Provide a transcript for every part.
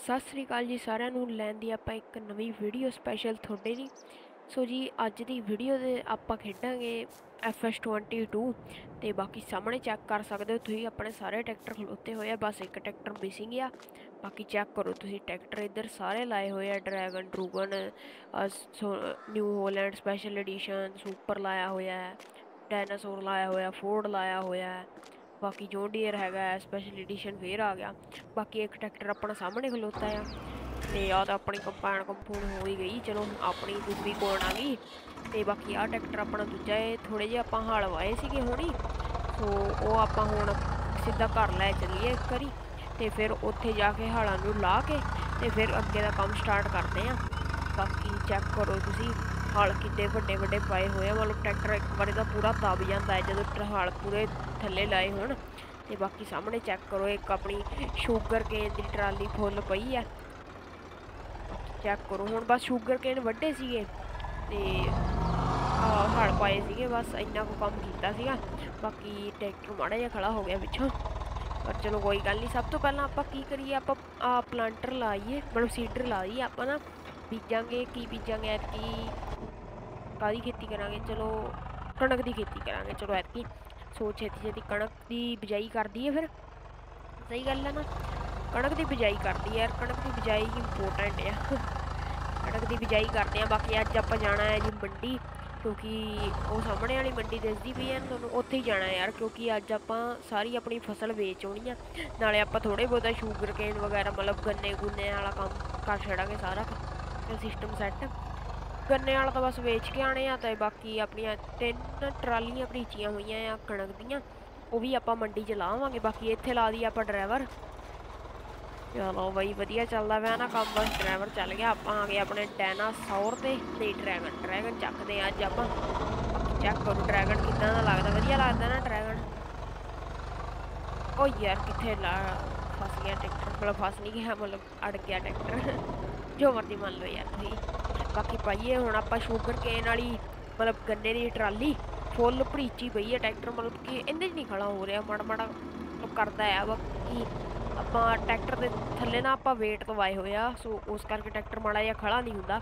ਸਤਿ ਸ੍ਰੀ ਅਕਾਲ ਜੀ ਸਾਰਿਆਂ ਨੂੰ। ਲੈਣ ਦੀ ਆਪਾਂ ਇੱਕ ਨਵੀਂ ਵੀਡੀਓ ਸਪੈਸ਼ਲ ਤੁਹਾਡੇ ਲਈ। ਸੋ ਜੀ, ਅੱਜ ਦੀ ਵੀਡੀਓ ਦੇ ਆਪਾਂ ਖੇਡਾਂਗੇ FS22 ਤੇ ਬਾਕੀ ਸਾਹਮਣੇ ਚੈੱਕ ਕਰ ਸਕਦੇ ਹੋ ਤੁਸੀਂ। ਆਪਣੇ ਸਾਰੇ ਟਰੈਕਟਰ ਖਲੋਤੇ ਹੋਏ ਆ, ਬਸ ਇੱਕ ਟਰੈਕਟਰ ਮਿਸਿੰਗ ਆ। ਬਾਕੀ ਚੈੱਕ ਕਰੋ ਤੁਸੀਂ, ਟਰੈਕਟਰ ਇੱਧਰ ਸਾਰੇ ਲਾਏ ਹੋਏ ਆ। Dragon ਡਰੂਗਨ New Holland special edition super ਲਾਇਆ ਹੋਇਆ ਹੈ ਡਾਇਨਾਸੌਰ ਲਾਇਆ ਹੋਇਆ ਫੋਰਡ ਲਾਇਆ ਹੋਇਆ। ਹੈ ਬਾਕੀ ਜੋਨ ਡੀਅਰ ਹੈਗਾ ਸਪੈਸ਼ਲ ਐਡੀਸ਼ਨ ਫੇਰ ਆ ਗਿਆ। ਬਾਕੀ ਇੱਕ ਟਰੈਕਟਰ ਆਪਣਾ ਸਾਹਮਣੇ ਖਲੋਤਾ ਆ। ਤੇ ਆ ਤਾਂ ਆਪਣੀ ਕੰਪਾਈਨ ਕੰਪੂਨ ਹੋ ਹੀ ਗਈ। ਚਲੋ, ਆਪਣੀ ਦੂਜੀ ਕੋਣ ਆ ਗਈ। ਤੇ ਬਾਕੀ ਆ ਟਰੈਕਟਰ ਆਪਣਾ ਦੂਜਾ ਏ ਥੋੜੇ ਜਿਹਾ ਆਪਾਂ ਹਲ ਵਾਏ ਸੀਗੇ ਹੁਣੀ। ਸੋ ਉਹ ਆਪਾਂ ਹੁਣ ਸਿੱਧਾ ਘਰ ਲੈ ਚੱਲੀਏ ਇੱਕ ਵਾਰੀ। ਤੇ ਫਿਰ ਉੱਥੇ ਜਾ ਕੇ ਹਾਲਾਂ ਨੂੰ ਲਾ ਕੇ ਤੇ ਫਿਰ ਅੱਗੇ ਦਾ ਕੰਮ ਸਟਾਰਟ ਕਰਦੇ ਆ। ਬਾਕੀ ਚੈੱਕ ਕਰੋ ਤੁਸੀਂ। ਹਲ ਕਿੱਡੇ ਵੱਡੇ ਵੱਡੇ ਪਾਏ ਹੋਏ ਆ ਮਤਲਬ ਟਰੈਕਟਰ ਇੱਕ ਵਾਰੀ ਤਾਂ ਪੂਰਾ ਦਬ ਜਾਂਦਾ ਹੈ ਜਦੋਂ ਹਲ ਪੂਰੇ ਥੱਲੇ ਲਾਏ ਹੋਣ ਤੇ ਬਾਕੀ ਸਾਹਮਣੇ ਚੈੱਕ ਕਰੋ ਇੱਕ ਆਪਣੀ ਸ਼ੂਗਰ ਕੇਨ ਦੀ ਟਰਾਲੀ ਫੁੱਲ ਪਈ ਆ ਚੈੱਕ ਕਰੋ ਹੁਣ ਬਸ ਸ਼ੂਗਰ ਕੇਨ ਵੱਡੇ ਸੀਗੇ ਤੇ ਆ ਹਲ ਪਾਏ ਸੀਗੇ ਬਸ ਇੰਨਾ ਕੋ ਕੰਮ ਕੀਤਾ ਸੀਗਾ ਬਾਕੀ ਟਰੈਕਟਰ ਮਾੜਾ ਜਿਹਾ ਖੜਾ ਹੋ ਗਿਆ ਪਿੱਛੋਂ ਪਰ ਚਲੋ ਕੋਈ ਗੱਲ ਨਹੀਂ ਸਭ ਤੋਂ ਪਹਿਲਾਂ ਆਪਾਂ ਕੀ ਕਰੀਏ ਆਪਾਂ ਆ ਪਲਾਂਟਰ ਲਾਈਏ ਮਤਲਬ ਸੀਡਰ ਲਾਈਏ ਆਪਾਂ ਨਾ ਬੀਜਾਂਗੇ ਕੀ ਬੀਜਾਂਗੇ ਐਤਕੀ ਕਾਦੀ ਖੇਤੀ ਕਰਾਂਗੇ? ਚਲੋ, ਕਣਕ ਦੀ ਖੇਤੀ ਕਰਾਂਗੇ, ਚਲੋ ਐਤਕੀ। ਸੋ ਛੇਤੀ ਛੇਤੀ ਕਣਕ ਦੀ ਬਿਜਾਈ ਕਰਦੀ ਹੈ ਫਿਰ। ਸਹੀ ਗੱਲ ਹੈ ਨਾ। ਕਣਕ ਦੀ ਬਿਜਾਈ ਕਰਦੀ ਹੈ ਯਾਰ, ਕਣਕ ਦੀ ਬਿਜਾਈ ਇੰਪੋਰਟੈਂਟ ਆ। ਕਣਕ ਦੀ ਬਿਜਾਈ ਕਰਦੇ ਆ, ਬਾਕੀ ਅੱਜ ਆਪਾਂ ਜਾਣਾ ਹੈ ਜੀ ਮੰਡੀ, ਕਿਉਂਕਿ ਉਹ ਸਾਹਮਣੇ ਵਾਲੀ ਮੰਡੀ ਦਿਸਦੀ ਪਈ ਹੈ, ਤੁਹਾਨੂੰ ਉੱਥੇ ਹੀ ਜਾਣਾ ਯਾਰ, ਕਿਉਂਕਿ ਅੱਜ ਆਪਾਂ ਸਾਰੀ ਆਪਣੀ ਫਸਲ ਵੇਚ ਆਉਣੀ ਆ। ਨਾਲੇ ਆਪਾਂ ਥੋੜੇ ਬਹੁਤਾ ਸ਼ੂਗਰ ਕੇਨ ਵਗੈਰਾ ਮਤਲਬ ਗੰਨੇ ਗੁੰਨੇ ਵਾਲਾ ਕੰਮ ਕਰ ਛੜਾਂਗੇ ਸਾਰਾ। ਸਿਸਟਮ ਸੈੱਟ ਗੰਨੇ ਵਾਲਾ ਤਾਂ ਬਸ ਵੇਚ ਕੇ ਆਣੇ ਆ ਤੇ ਬਾਕੀ ਆਪਣੀਆਂ ਤਿੰਨ ਟਰਾਲੀਆਂ ਭਰੀਚੀਆਂ ਹੋਈਆਂ ਆ ਕਣਕ ਦੀਆਂ, ਉਹ ਵੀ ਆਪਾਂ ਮੰਡੀ 'ਚ ਲਾਵਾਂਗੇ, ਬਾਕੀ ਇੱਥੇ ਲਾ ਦੀ ਆਪਾਂ ਡਰਾਈਵਰ। ਚਲੋ ਬਈ ਵਧੀਆ ਚੱਲਦਾ ਪਿਆ ਨਾ ਕੰਮ ਬਸ ਡਰਾਈਵਰ ਚੱਲ ਗਿਆ, ਆਪਾਂ ਆ ਗਏ ਆਪਣੇ ਡਾਇਨਾਸੌਰ ਤੇ ਨਹੀਂ ਡਰੈਗਨ ਡਰੈਗਨ ਚੱਕਦੇ ਆ ਅੱਜ ਆਪਾਂ। ਚੈੱਕ ਕਰੋ ਡਰੈਗਨ ਕਿੱਦਾਂ ਦਾ ਲੱਗਦਾ, ਵਧੀਆ ਲੱਗਦਾ ਨਾ ਡਰੈਗਨ। ਓ ਯਾਰ ਕਿੱਥੇ ਲਾ ਫਸ ਗਿਆ ਟਰੈਕਟਰ, ਮਤਲਬ ਫਸ ਨਹੀਂ ਗਿਆ, ਮਤਲਬ ਅੜ ਗਿਆ ਟਰੈਕਟਰ। ਜੋ ਮਰਦੀ ਮੰਨ ਲਓ ਯਾਰ ਤੁਸੀਂ। ਬਾਕੀ ਪਾਈਏ, ਹੁਣ ਆਪਾਂ ਸ਼ੂਗਰ ਕੇਨ ਵਾਲੀ, ਮਤਲਬ ਗੰਨੇ ਦੀ ਟਰਾਲੀ, ਫੁੱਲ ਭਰੀਚੀ ਪਈ ਹੈ ਟਰੈਕਟਰ ਮਤਲਬ ਕਿ ਇਹਦੇ 'ਚ ਨਹੀਂ ਖੜਾ ਹੋ ਰਿਹਾ, ਮਾੜਾ ਮਾੜਾ ਕਰਦਾ ਆ, ਬਾਕੀ ਆਪਾਂ ਟਰੈਕਟਰ ਦੇ ਥੱਲੇ ਨਾ ਆਪਾਂ weight ਲਵਾਏ ਹੋਏ ਆ, ਸੋ ਉਸ ਕਰਕੇ ਟਰੈਕਟਰ ਮਾੜਾ ਜਿਹਾ ਖੜਾ ਨਹੀਂ ਹੁੰਦਾ,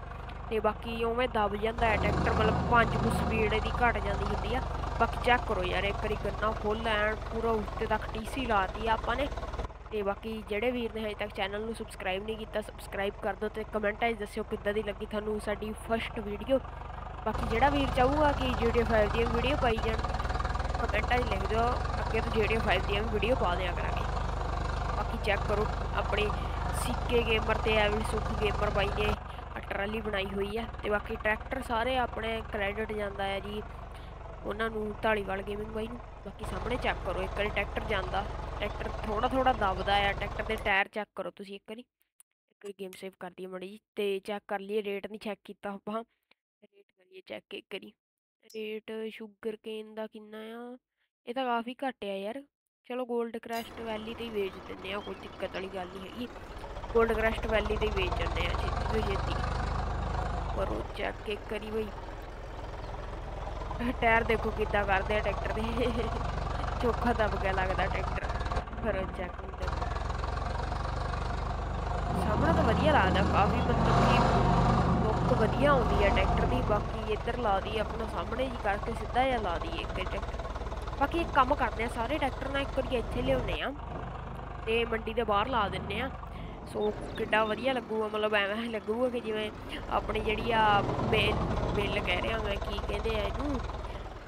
ਤੇ ਬਾਕੀ ਉਵੇਂ ਦਬ ਜਾਂਦਾ ਹੈ ਟਰੈਕਟਰ ਮਤਲਬ ਪੰਜ ਕੁ ਸਪੀਡ ਇਹਦੀ ਘਟ ਜਾਂਦੀ ਹੁੰਦੀ ਆ, ਬਾਕੀ ਚੈੱਕ ਕਰੋ ਯਾਰ, ਇੱਕ ਵਾਰੀ ਗੰਨਾ ਫੁੱਲ ਐਨ ਪੂਰਾ ਉੱਤੇ ਤੱਕ ਟੀਸੀ ਲਾਤੀ ਆ ਆਪਾਂ ਨੇ ਤੇ ਬਾਕੀ ਜਿਹੜੇ ਵੀਰ ਨੇ ਹਜੇ ਤੱਕ ਚੈਨਲ ਨੂੰ ਸਬਸਕ੍ਰਾਈਬ ਨਹੀਂ ਕੀਤਾ ਸਬਸਕ੍ਰਾਈਬ ਕਰ ਦਿਓ ਤੇ ਕਮੈਂਟਾਂ 'ਚ ਦੱਸਿਓ ਕਿੱਦਾਂ ਦੀ ਲੱਗੀ ਤੁਹਾਨੂੰ ਸਾਡੀ ਫਰਸਟ ਵੀਡੀਓ ਬਾਕੀ ਜਿਹੜਾ ਵੀਰ ਚਾਹੂਗਾ ਕਿ GTA 5 ਦੀਆਂ ਵੀਡੀਓ ਪਾਈ ਜਾਣ ਕਮੈਂਟਾਂ 'ਚ ਲਿਖ ਦਿਓ, ਅੱਗੇ ਤੋਂ GTA 5 ਦੀਆਂ ਵੀਡੀਓ ਪਾ ਦਿਆ ਕਰਾਂਗੇ। ਬਾਕੀ ਚੈੱਕ ਕਰੋ, ਆਪਣੇ ਸਿੱਕੇ ਗੇਮਰ ਤੇ ਐਵਲ ਸੁਖ ਗੇਮਰ ਬਾਈ ਨੇ ਟਰਾਲੀ ਬਣਾਈ ਹੋਈ ਆ ਤੇ ਬਾਕੀ ਟਰੈਕਟਰ ਸਾਰੇ ਆਪਣੇ ਕ੍ਰੈਡਿਟ ਜਾਂਦਾ ਹੈ ਜੀ, ਉਹਨਾਂ ਨੂੰ ਢਾਲੀਵਾਲ ਗੇਮਿੰਗ ਬਾਈ ਨੂੰ। ਬਾਕੀ ਸਾਹਮਣੇ ਚੈੱਕ ਕਰੋ, ਇੱਕ ਵਾਰੀ ਟਰੈਕਟਰ ਜਾਂਦਾ। ਟਰੈਕਟਰ ਥੋੜਾ ਥੋੜਾ ਦਬਦਾ ਆ, ਟਰੈਕਟਰ ਦੇ ਟਾਇਰ ਚੈੱਕ ਕਰੋ ਤੁਸੀਂ ਇੱਕ ਵਾਰੀ। ਇੱਕ ਵਾਰੀ ਗੇਮ ਸੇਵ ਕਰਦੀ ਹੈ ਮੜੀ ਜੀ ਤੇ ਚੈੱਕ ਕਰ ਲਈਏ ਰੇਟ ਨਹੀਂ ਚੈੱਕ ਕੀਤਾ ਆਪਾਂ। ਰੇਟ ਕਰੀਏ ਚੈੱਕ ਇੱਕ ਵਾਰੀ। ਰੇਟ ਸ਼ੂਗਰ ਕੇਨ ਦਾ ਕਿੰਨਾ ਆ? ਇਹ ਤਾਂ ਕਾਫੀ ਘੱਟ ਆ ਯਾਰ। ਚਲੋ 골ਡ ਕ੍ਰੈਸਟ ਵੈਲੀ ਤੇ ਹੀ ਵੇਚ ਦਿੰਦੇ ਆ, ਕੋਈ ਦਿੱਕਤ ਵਾਲੀ ਗੱਲ ਨਹੀਂ ਹੈਗੀ। 골ਡ ਕ੍ਰੈਸਟ ਵੈਲੀ ਤੇ ਹੀ ਵੇਚ ਦਿੰਦੇ ਆ, ਛੇਤੀ ਤੋਂ ਛੇਤੀ। ਉਹ ਚੈੱਕ ਇੱਕ ਕਰੀ ਬਈ। ਟਾਇਰ ਦੇਖੋ ਕਿੱਦਾਂ ਕਰਦੇ ਆ ਟਰੈਕਟਰ ਦੇ। ਚੋਖਾ ਦਬ ਗਿਆ ਲੱਗਦਾ ਟਰੈਕਟਰ। ਕਰੋ। ਚੈੱਕ ਸਾਹਮਣੇ ਤਾਂ ਵਧੀਆ ਲੱਗਦਾ, ਕਾਫੀ ਮਤਲਬ ਕਿ ਲੁੱਕ ਵਧੀਆ ਆਉਂਦੀ ਹੈ ਟਰੈਕਟਰ ਦੀ, ਬਾਕੀ ਇੱਧਰ ਲਾ ਦੀ ਆਪਣਾ ਸਾਹਮਣੇ ਜੀ ਕਰਕੇ ਸਿੱਧਾ ਜਿਹਾ ਲਾ ਦੀ ਇੱਕ ਟਰੈਕਟਰ ਬਾਕੀ ਇੱਕ ਕੰਮ ਕਰਦੇ ਆ, ਸਾਰੇ ਟਰੈਕਟਰ ਨਾਲ ਇੱਕ ਵਾਰੀ ਇੱਥੇ ਲਿਆਉਨੇ ਆ ਤੇ ਮੰਡੀ ਦੇ ਬਾਹਰ ਲਾ ਦਿੰਨੇ ਆ। ਸੋ ਕਿੱਡਾ ਵਧੀਆ ਲੱਗੂਗਾ, ਮਤਲਬ ਐਵੇਂ ਲੱਗੂਗਾ ਕਿ ਜਿਵੇਂ ਆਪਣੀ ਜਿਹੜੀ ਆ ਬੇਲ ਬੇਲ ਕਹਿ ਰਿਹਾ ਮੈਂ, ਕੀ ਕਹਿੰਦੇ ਆ ਇਹਨੂੰ,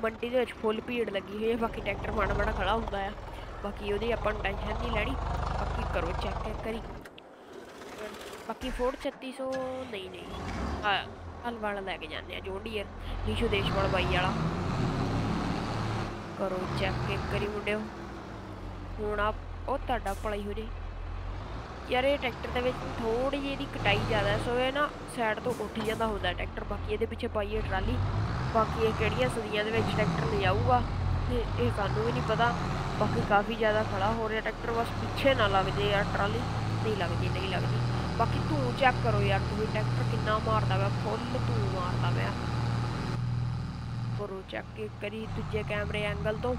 ਮੰਡੀ ਦੇ ਵਿੱਚ ਫੁੱਲ ਭੀੜ ਲੱਗੀ ਹੋਈ ਹੈ ਬਾਕੀ ਟਰੈਕਟਰ ਮਾੜਾ ਮਾੜਾ ਖੜਾ ਹੁੰਦਾ ਆ। ਬਾਕੀ ਉਹਦੀ ਆਪਾਂ ਨੂੰ ਟੈਨਸ਼ਨ ਨਹੀਂ ਲੈਣੀ। ਬਾਕੀ ਕਰੋ ਚੈੱਕ ਕਰੀ। ਬਾਕੀ ਫੋਰਡ 3600 ਨਹੀਂ ਨਹੀਂ। ਆ ਹਲ ਵਾਲਾ ਲੈ ਕੇ ਜਾਂਦੇ ਆ ਜੋਂਡੀਅਰ ਨੀਸ਼ੂ ਦੇਸ਼ਵਾਲ ਬਾਈ ਵਾਲਾ। ਕਰੋ ਚੈੱਕ ਕਰੀ ਮੁੰਡਿਓ। ਹੁਣ ਆ ਉਹ ਤੁਹਾਡਾ ਭਲਾਈ ਹੋ ਜੇ। ਯਾਰ ਇਹ ਟਰੈਕਟਰ ਦੇ ਵਿੱਚ ਥੋੜੀ ਜਿਹੀ ਇਹਦੀ ਕਟਾਈ ਜ਼ਿਆਦਾ ਸੋ ਇਹ ਨਾ ਸਾਈਡ ਤੋਂ ਉੱਠ ਜਾਂਦਾ ਹੁੰਦਾ ਟਰੈਕਟਰ। ਬਾਕੀ ਇਹਦੇ ਪਿੱਛੇ ਪਾਈਏ ਟਰਾਲੀ। ਬਾਕੀ ਇਹ ਕਿਹੜੀਆਂ ਸਦੀਆਂ ਦੇ ਵਿੱਚ ਟਰੈਕਟਰ ਲੈ ਜਾਊਗਾ ਤੇ ਇਹ ਸਾਨੂੰ ਵੀ ਨਹੀਂ ਪਤਾ। ਬਾਕੀ ਕਾਫੀ ਜ਼ਿਆਦਾ ਖੜਾ ਹੋ ਰਿਹਾ, ਟਰੈਕਟਰ ਬਸ ਪਿੱਛੇ ਨਾ ਲੱਗ ਜੇ ਯਾਰ, ਟਰਾਲੀ ਨਹੀਂ ਲੱਗਦੀ ਨਹੀਂ ਲੱਗਦੀ। ਬਾਕੀ ਧੂੰ ਚੈੱਕ ਕਰੋ ਯਾਰ, ਤੁਸੀਂ ਟਰੈਕਟਰ ਕਿੰਨਾ ਮਾਰਦਾ ਪਿਆ ਫੁੱਲ ਧੂੰ ਮਾਰਦਾ ਪਿਆ। ਕਰੋ ਚੈੱਕ ਕਰੀ ਦੂਜੇ ਕੈਮਰੇ ਐਂਗਲ ਤੋਂ।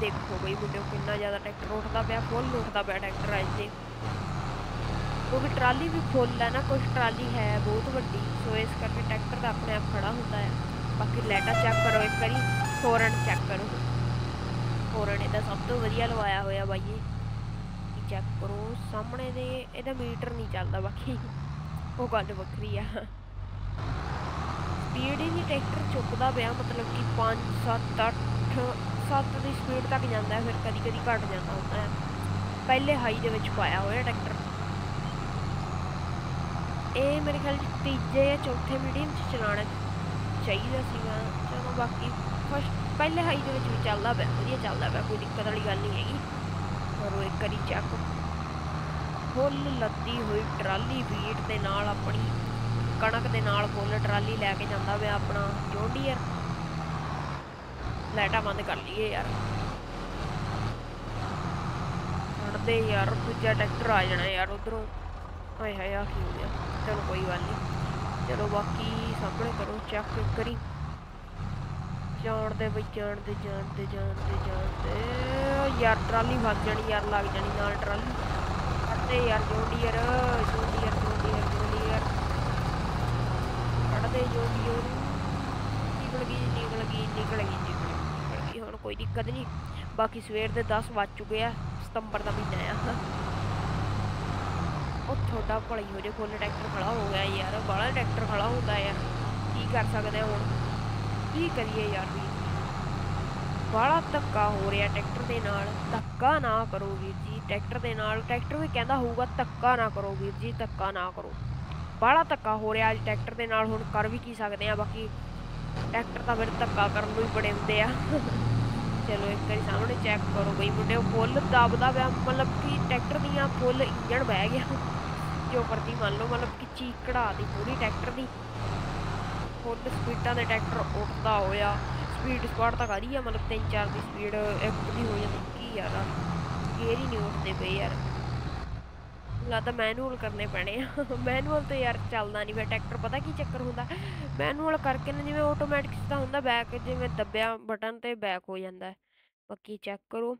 ਦੇਖੋ ਬਈ ਮੁੰਡਿਓ ਕਿੰਨਾ ਜ਼ਿਆਦਾ ਟਰੈਕਟਰ ਉੱਠਦਾ ਪਿਆ ਫੁੱਲ ਉੱਠਦਾ ਪਿਆ ਟਰੈਕਟਰ ਅੱਜ ਦੇ ਕਿਉਂਕਿ ਟਰਾਲੀ ਵੀ ਫੁੱਲ ਹੈ ਨਾ ਕੁਝ ਟਰਾਲੀ ਹੈ ਬਹੁਤ ਵੱਡੀ, ਸੋ ਇਸ ਕਰਕੇ ਟਰੈਕਟਰ ਦਾ ਆਪਣੇ ਆਪ ਖੜਾ ਹੁੰਦਾ ਹੈ ਬਾਕੀ ਲਾਈਟਾਂ ਚੈੱਕ ਕਰੋ ਇੱਕ ਵਾਰੀ ਫੋਰਨ ਚੈੱਕ ਕਰੋ। ਫੋਰਨ ਇਹਦਾ ਸਭ ਤੋਂ ਵਧੀਆ ਲਵਾਇਆ ਹੋਇਆ ਬਾਈ ਇਹ। ਚੈੱਕ ਕਰੋ, ਸਾਹਮਣੇ ਦੇ ਇਹਦਾ ਮੀਟਰ ਨਹੀਂ ਚੱਲਦਾ ਬਾਕੀ। ਉਹ ਗੱਲ ਵੱਖਰੀ ਆ। ਸਪੀਡ ਹੀ ਟਰੈਕਟਰ ਚੁੱਕਦਾ ਪਿਆ, ਮਤਲਬ ਕਿ 5 7 8 7 ਦੀ ਸਪੀਡ ਤੱਕ ਜਾਂਦਾ ਫਿਰ ਕਦੀ ਕਦੀ ਘਟ ਜਾਂਦਾ ਹੁੰਦਾ ਹੈ। ਪਹਿਲੇ ਹਾਈ ਦੇ ਵਿੱਚ ਪਾਇਆ ਹੋਇਆ ਟਰੈਕਟਰ ਇਹ ਮੇਰੇ ਖਿਆਲ 'ਚ ਤੀਜੇ ਜਾਂ ਚੌਥੇ ਮੀਡੀਅਮ 'ਚ ਚਲਾਣਾ ਚਾਹੀਦਾ ਸੀਗਾ। ਚਲੋ ਬਾਕੀ ਫਸਟ ਪਹਿਲੇ ਹਾਈ ਦੇ ਵਿੱਚ ਵੀ ਚੱਲਦਾ ਪਿਆ, ਵਧੀਆ ਚੱਲਦਾ ਪਿਆ, ਕੋਈ ਦਿੱਕਤ ਵਾਲੀ ਗੱਲ ਨਹੀਂ ਹੈਗੀ। ਕਰੋ ਇੱਕ ਵਾਰੀ ਚੈੱਕ। ਫੁੱਲ ਲੱਦੀ ਹੋਈ ਟਰਾਲੀ, ਵੀਟ ਦੇ ਨਾਲ ਆਪਣੀ, ਕਣਕ ਦੇ ਨਾਲ ਫੁੱਲ ਟਰਾਲੀ ਲੈ ਕੇ ਜਾਂਦਾ ਪਿਆ ਆਪਣਾ, ਜੋਂਡੀਅਰ। ਲਾਈਟਾਂ ਬੰਦ ਕਰ ਲਈਏ ਯਾਰ। ਛੱਡਦੇ ਯਾਰ, ਦੂਜਾ ਟਰੈਕਟਰ ਆ ਜਾਣਾ ਯਾਰ ਉਧਰੋਂ। ਹਾਏ ਹਾਏ ਆ ਕੀ ਹੋ ਗਿਆ? ਚਲੋ ਕੋਈ ਗੱਲ ਨਹੀਂ। ਚਲੋ ਬਾਕੀ ਸਾਹਮਣੇ ਕਰੋ ਚੈੱਕ ਇੱਕ ਵਾਰੀ ਜਾਣਦੇ ਬਈ ਜਾਣਦੇ ਜਾਣਦੇ ਜਾਣਦੇ ਜਾਣਦੇ ਯਾਰ, ਟਰਾਲੀ ਫਸ ਜਾਣੀ, ਯਾਰ ਲੱਗ ਜਾਣੀ ਨਾਲ ਟਰਾਲੀ। ਕੱਢਦੇ ਯਾਰ ਜੋਂਡੀਅਰ ਜੋਂਡੀਅਰ ਜੋਂਡੀਅਰ ਜੋਂਡੀਅਰ ਕੱਢਦੇ ਜੋਂਡੀਅਰ ਨਿਕਲ ਗਈ ਨਿਕਲ ਗਈ ਨਿਕਲ ਗਈ ਨਿਕਲ ਗਈ। ਹੁਣ ਕੋਈ ਦਿੱਕਤ ਨਹੀਂ। ਬਾਕੀ ਸਵੇਰ ਦੇ 10 ਵੱਜ ਚੁੱਕੇ ਆ, ਸਤੰਬਰ ਦਾ ਮਹੀਨਾ ਆ। ਤੁਹਾਡਾ ਭਲੀ ਹੋ ਜੇ ਫੁੱਲ ਟਰੈਕਟਰ ਖੜਾ ਹੋ ਗਿਆ ਯਾਰ, ਬਾਹਲਾ ਟਰੈਕਟਰ ਖੜਾ ਹੁੰਦਾ ਆ ਕੀ ਕਰ ਸਕਦੇ ਹੁਣ? ਕੀ ਕਰੀਏ ਯਾਰ ਵੀ? ਬਾਹਲਾ ਧੱਕਾ ਹੋ ਰਿਹਾ ਟਰੈਕਟਰ ਦੇ ਨਾਲ। ਧੱਕਾ ਨਾ ਕਰੋ ਵੀਰ ਜੀ, ਟਰੈਕਟਰ ਦੇ ਨਾਲ। ਟਰੈਕਟਰ ਵੀ ਕਹਿੰਦਾ ਹੋਊਗਾ, ਧੱਕਾ ਨਾ ਕਰੋ ਵੀਰ ਜੀ, ਧੱਕਾ ਨਾ ਕਰੋ। ਬਾਹਲਾ ਧੱਕਾ ਹੋ ਰਿਹਾ ਅੱਜ ਟਰੈਕਟਰ ਦੇ ਨਾਲ, ਹੁਣ ਕਰ ਵੀ ਕੀ ਸਕਦੇ ਆ, ਬਾਕੀ ਟਰੈਕਟਰ ਤਾਂ ਫਿਰ ਧੱਕਾ ਕਰਨ ਨੂੰ ਹੀ ਬੜੇ ਹੁੰਦੇ ਆ। ਚਲੋ ਇੱਕ ਵਾਰੀ ਸਾਹਮਣੇ ਚੈੱਕ ਕਰੋ ਬਈ ਮੁੰਡੇ ਫੁੱਲ ਦਬਦਾ ਪਿਆ, ਮਤਲਬ ਕਿ ਟਰੈਕਟਰ ਦੀਆਂ ਫੁੱਲ ਇੰਜਣ ਬਹਿ ਗਿਆ। ਜੋ ਕਰਦੀ ਮੰਨ ਲਓ, ਮਤਲਬ ਕਿ ਚੀਕ ਕਢਾ ਦੀ ਪੂਰੀ ਟਰੈਕਟਰ ਦੀ। ਫੁੱਲ ਸਪੀਡਾਂ ਦੇ ਟਰੈਕਟਰ ਉੱਠਦਾ ਹੋਇਆ, ਸਪੀਡ ਸਪਾਟ ਤਾਂ ਕਰੀ ਆ, ਮਤਲਬ 3-4 ਦੀ ਸਪੀਡ ਇੱਕ ਦੀ ਹੋ ਜਾਂਦੀ, ਕੀ ਯਾਰ ਗੇਰ ਹੀ ਨਹੀਂ ਉੱਠਦੇ ਪਏ ਯਾਰ। ਲੱਗਦਾ ਮੈਨੂਅਲ ਕਰਨੇ ਪੈਣੇ ਆ। ਮੈਨੂਅਲ ਤੇ ਯਾਰ ਚੱਲਦਾ ਨਹੀਂ ਮੈਂ ਟਰੈਕਟਰ ਪਤਾ ਕੀ ਚੱਕਰ ਹੁੰਦਾ? ਮੈਨੂਅਲ ਕਰਕੇ ਨਾ ਜਿਵੇਂ ਆਟੋਮੈਟਿਕ ਦਾ ਹੁੰਦਾ ਬੈਕ ਜਿਵੇਂ ਦੱਬਿਆ ਬਟਨ ਤੇ ਬੈਕ ਹੋ ਜਾਂਦਾ। ਬਾਕੀ ਚੈੱਕ ਕਰੋ।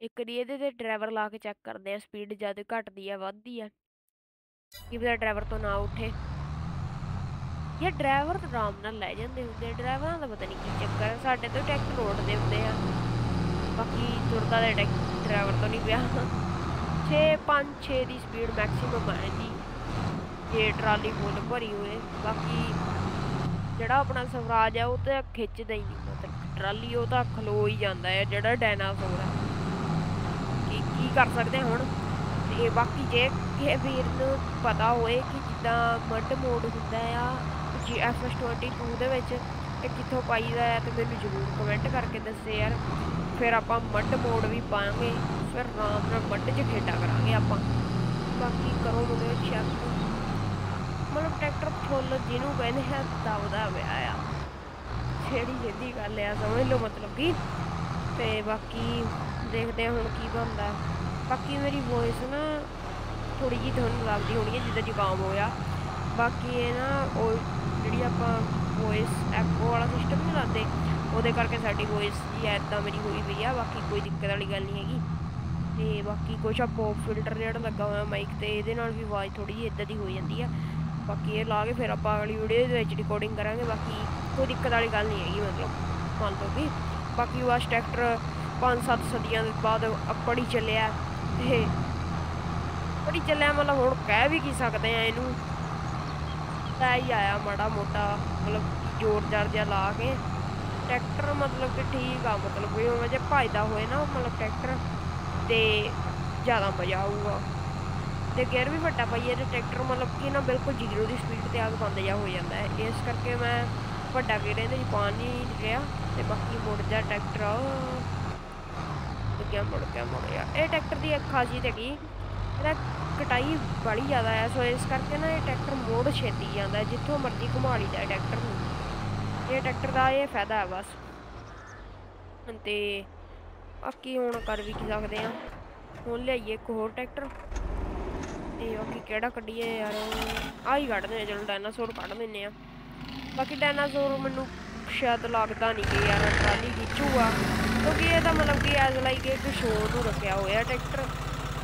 ਇੱਕ ਦੀ ਇਹਦੇ ਤੇ ਡਰਾਈਵਰ ਲਾ ਕੇ ਚੈੱਕ ਕਰਦੇ ਆ ਸਪੀਡ ਜਦ ਘਟਦੀ ਆ, ਵੱਧਦੀ ਆ। ਕੀ ਪਤਾ ਡਰਾਈਵਰ ਤੋਂ ਨਾ ਉੱਠੇ। ਯਾਰ ਡਰਾਈਵਰ ਤਾਂ ਆਰਾਮ ਨਾਲ ਲੈ ਜਾਂਦੇ ਹੁੰਦੇ ਡਰਾਈਵਰਾਂ ਦਾ ਪਤਾ ਨਹੀਂ ਕੀ ਚੱਕਰ ਸਾਡੇ ਤੋਂ ਟਰੈਕਟਰ ਰੋਡਦੇ ਹੁੰਦੇ ਆ। ਬਾਕੀ ਤੁਰਦਾ ਦੇ ਡਰਾਈਵਰ ਤੋਂ ਨਹੀਂ ਪਿਆ। 6 5 6 ਦੀ ਸਪੀਡ ਮੈਕਸਿਮਮ ਹੈ ਜੀ ਜੇ ਟਰਾਲੀ ਫੁੱਲ ਭਰੀ ਹੋਏ ਬਾਕੀ ਜਿਹੜਾ ਆਪਣਾ ਸਵਰਾਜ ਆ, ਉਹ ਤਾਂ ਖਿੱਚਦਾ ਹੀ ਨਹੀਂ ਮਤਲਬ ਟਰਾਲੀ, ਉਹ ਤਾਂ ਖਲੋ ਹੀ ਜਾਂਦਾ ਹੈ ਜਿਹੜਾ ਡਾਇਨਾਸੌਰ ਹੈ ਕੀ ਕੀ ਕਰ ਸਕਦੇ ਹੁਣ? ਤੇ ਬਾਕੀ ਜੇ ਕਿਸੇ ਵੀਰ ਨੂੰ ਪਤਾ ਹੋਏ ਕਿ ਜਿੱਦਾਂ ਮੱਡ ਮੋਡ ਹੁੰਦਾ ਆ ਜੀ FS22 ਦੇ ਵਿੱਚ ਇਹ ਕਿੱਥੋਂ ਪਾਈਦਾ ਆ ਤੇ ਮੈਨੂੰ ਜ਼ਰੂਰ ਕਮੈਂਟ ਕਰਕੇ ਦੱਸੇ ਯਾਰ। ਫਿਰ ਆਪਾਂ ਮੱਡ ਮੋਡ ਵੀ ਪਾਵਾਂਗੇ, ਫਿਰ ਆਰਾਮ ਨਾਲ ਮੱਡ 'ਚ ਖੇਡਾਂ ਕਰਾਂਗੇ ਆਪਾਂ। ਬਾਕੀ ਕਰੋ ਮੁੰਡੇ ਚੈੱਕ ਮਤਲਬ ਟਰੈਕਟਰ ਫੁੱਲ ਜਿਹਨੂੰ ਕਹਿੰਦੇ ਆ ਦਬਦਾ ਵਿਆਹ ਆ। ਛੇੜੀ ਜਿਹਦੀ ਗੱਲ ਆ, ਸਮਝ ਲਓ ਮਤਲਬ ਕਿ? ਤੇ ਬਾਕੀ ਦੇਖਦੇ ਆ ਹੁਣ ਕੀ ਬਣਦਾ। ਬਾਕੀ ਮੇਰੀ ਵੌਇਸ ਨਾ ਥੋੜੀ ਜਿਹੀ ਤੁਹਾਨੂੰ ਲੱਗਦੀ ਹੋਣੀ ਹੈ ਜਿੱਦਾਂ ਜ਼ੁਕਾਮ ਹੋਇਆ। ਬਾਕੀ ਇਹ ਨਾ ਉਹ ਜਿਹੜੀ ਆਪਾਂ ਵੌਇਸ ਐਕੋ ਵਾਲਾ ਸਿਸਟਮ ਨਹੀਂ ਲਾਉਂਦੇ, ਉਹਦੇ ਕਰਕੇ ਸਾਡੀ ਵੌਇਸ ਜੀ ਐਦਾਂ ਮੇਰੀ ਹੋਈ ਪਈ ਆ, ਬਾਕੀ ਕੋਈ ਦਿੱਕਤ ਵਾਲੀ ਗੱਲ ਨਹੀਂ ਹੈਗੀ। ਤੇ ਬਾਕੀ ਕੁਛ ਆ ਪੌਪ ਫਿਲਟਰ ਜਿਹੜਾ ਲੱਗਾ ਹੋਇਆ ਮਾਈਕ ਤੇ, ਇਹਦੇ ਨਾਲ ਵੀ ਆਵਾਜ਼ ਥੋੜੀ ਜਿਹੀ ਇਦਾਂ ਦੀ ਹੋ ਜਾਂਦੀ ਆ। ਬਾਕੀ ਇਹ ਲਾ ਕੇ ਫਿਰ ਆਪਾਂ ਅਗਲੀ ਵੀਡੀਓ ਦੇ ਵਿੱਚ ਰਿਕਾਰਡਿੰਗ ਕਰਾਂਗੇ, ਬਾਕੀ ਕੋਈ ਦਿੱਕਤ ਵਾਲੀ ਗੱਲ ਨਹੀਂ ਹੈਗੀ ਮਤਲਬ, ਮੰਨ ਲਓ ਵੀ ਬਾਕੀ ਵਾਸ਼ ਟਰੈਕਟਰ 5-7 ਸਦੀਆਂ ਦੇ ਬਾਅਦ ਹੀ ਚੱਲਿਆ। ਤੇ ਅਪੜੀ ਚੱਲਿਆ, ਮਤਲਬ ਹੁਣ ਕਹਿ ਵੀ ਕੀ ਸਕਦੇ ਆ ਇਹਨੂੰ। ਤਾਂ ਹੀ ਆਇਆ ਮਾੜਾ ਮੋਟਾ, ਮਤਲਬ ਜ਼ੋਰ ਜ਼ਾਰ ਜਿਹਾ ਲਾ ਕੇ। ਟਰੈਕਟਰ ਮਤਲਬ ਕਿ ਠੀਕ ਆ, ਮਤਲਬ ਵੀ ਉਹ ਜੇ ਭਜਦਾ ਹੋਏ ਨਾ ਮਤਲਬ ਟਰੈਕਟਰ, ਤੇ ਜ਼ਿਆਦਾ ਮਜ਼ਾ ਆਊਗਾ। ਤੇ ਗੇਅਰ ਵੀ ਵੱਡਾ ਪਾਈਏ ਤੇ ਟਰੈਕਟਰ ਮਤਲਬ ਕਿ ਨਾ ਬਿਲਕੁਲ ਜ਼ੀਰੋ ਦੀ ਸਪੀਡ ਤੇ ਆਗ ਬੰਦ ਜਾ ਹੋ ਜਾਂਦਾ ਹੈ। ਇਸ ਕਰਕੇ ਮੈਂ ਵੱਡਾ ਗੇਅਰ ਇਹਦੇ 'ਚ ਪਾ ਨਹੀਂ ਰਿਹਾ ਤੇ ਬਾਕੀ ਮੁੜ ਜਾ ਟਰੈਕਟਰ। ਲੱਗਿਆ, ਮੁੜ ਗਿਆ ਮੁੜ ਗਿਆ। ਇਹ ਟਰੈਕਟਰ ਦੀ ਇੱਕ ਖਾਸੀਅਤ ਹੈਗੀ। ਇਹਦਾ ਕਟਾਈ ਬੜੀ ਜ਼ਿਆਦਾ ਹੈ ਸੋ ਇਸ ਕਰਕੇ ਨਾ ਇਹ ਟਰੈਕਟਰ ਮੋੜ ਛੇਤੀ ਜਾਂਦਾ ਜਿੱਥੋਂ ਮਰਜ਼ੀ ਘੁਮਾ ਲਈਦਾ ਟਰੈਕਟਰ ਨੂੰ। ਇਹ ਟਰੈਕਟਰ ਦਾ ਇਹ ਫਾਇਦਾ ਹੈ ਬਸ। ਤੇ ਬਾਕੀ ਹੁਣ ਕਰ ਵੀ ਕੀ ਸਕਦੇ ਆ। ਹੁਣ ਲਿਆਈਏ ਇੱਕ ਹੋਰ ਟਰੈਕਟਰ। ਤੇ ਬਾਕੀ ਕਿਹੜਾ ਕੱਢੀਏ ਯਾਰ? ਆਹ ਹੀ ਕੱਢਦੇ ਆ, ਚਲੋ ਡਾਇਨਾਸੌਰ ਕੱਢ ਦਿੰਨੇ ਆ। ਬਾਕੀ ਡਾਇਨਾਸੌਰ ਮੈਨੂੰ ਸ਼ਾਇਦ ਲੱਗਦਾ ਨਹੀਂ ਕਿ ਯਾਰ ਟਰਾਲੀ ਖਿੱਚੂਗਾ ਕਿਉਂਕਿ ਇਹ ਤਾਂ ਮਤਲਬ ਕਿ ਐਜ਼ ਲਾਈਕ ਇੱਕ ਸ਼ੋਅ ਨੂੰ ਰੱਖਿਆ ਹੋਇਆ ਟਰੈਕਟਰ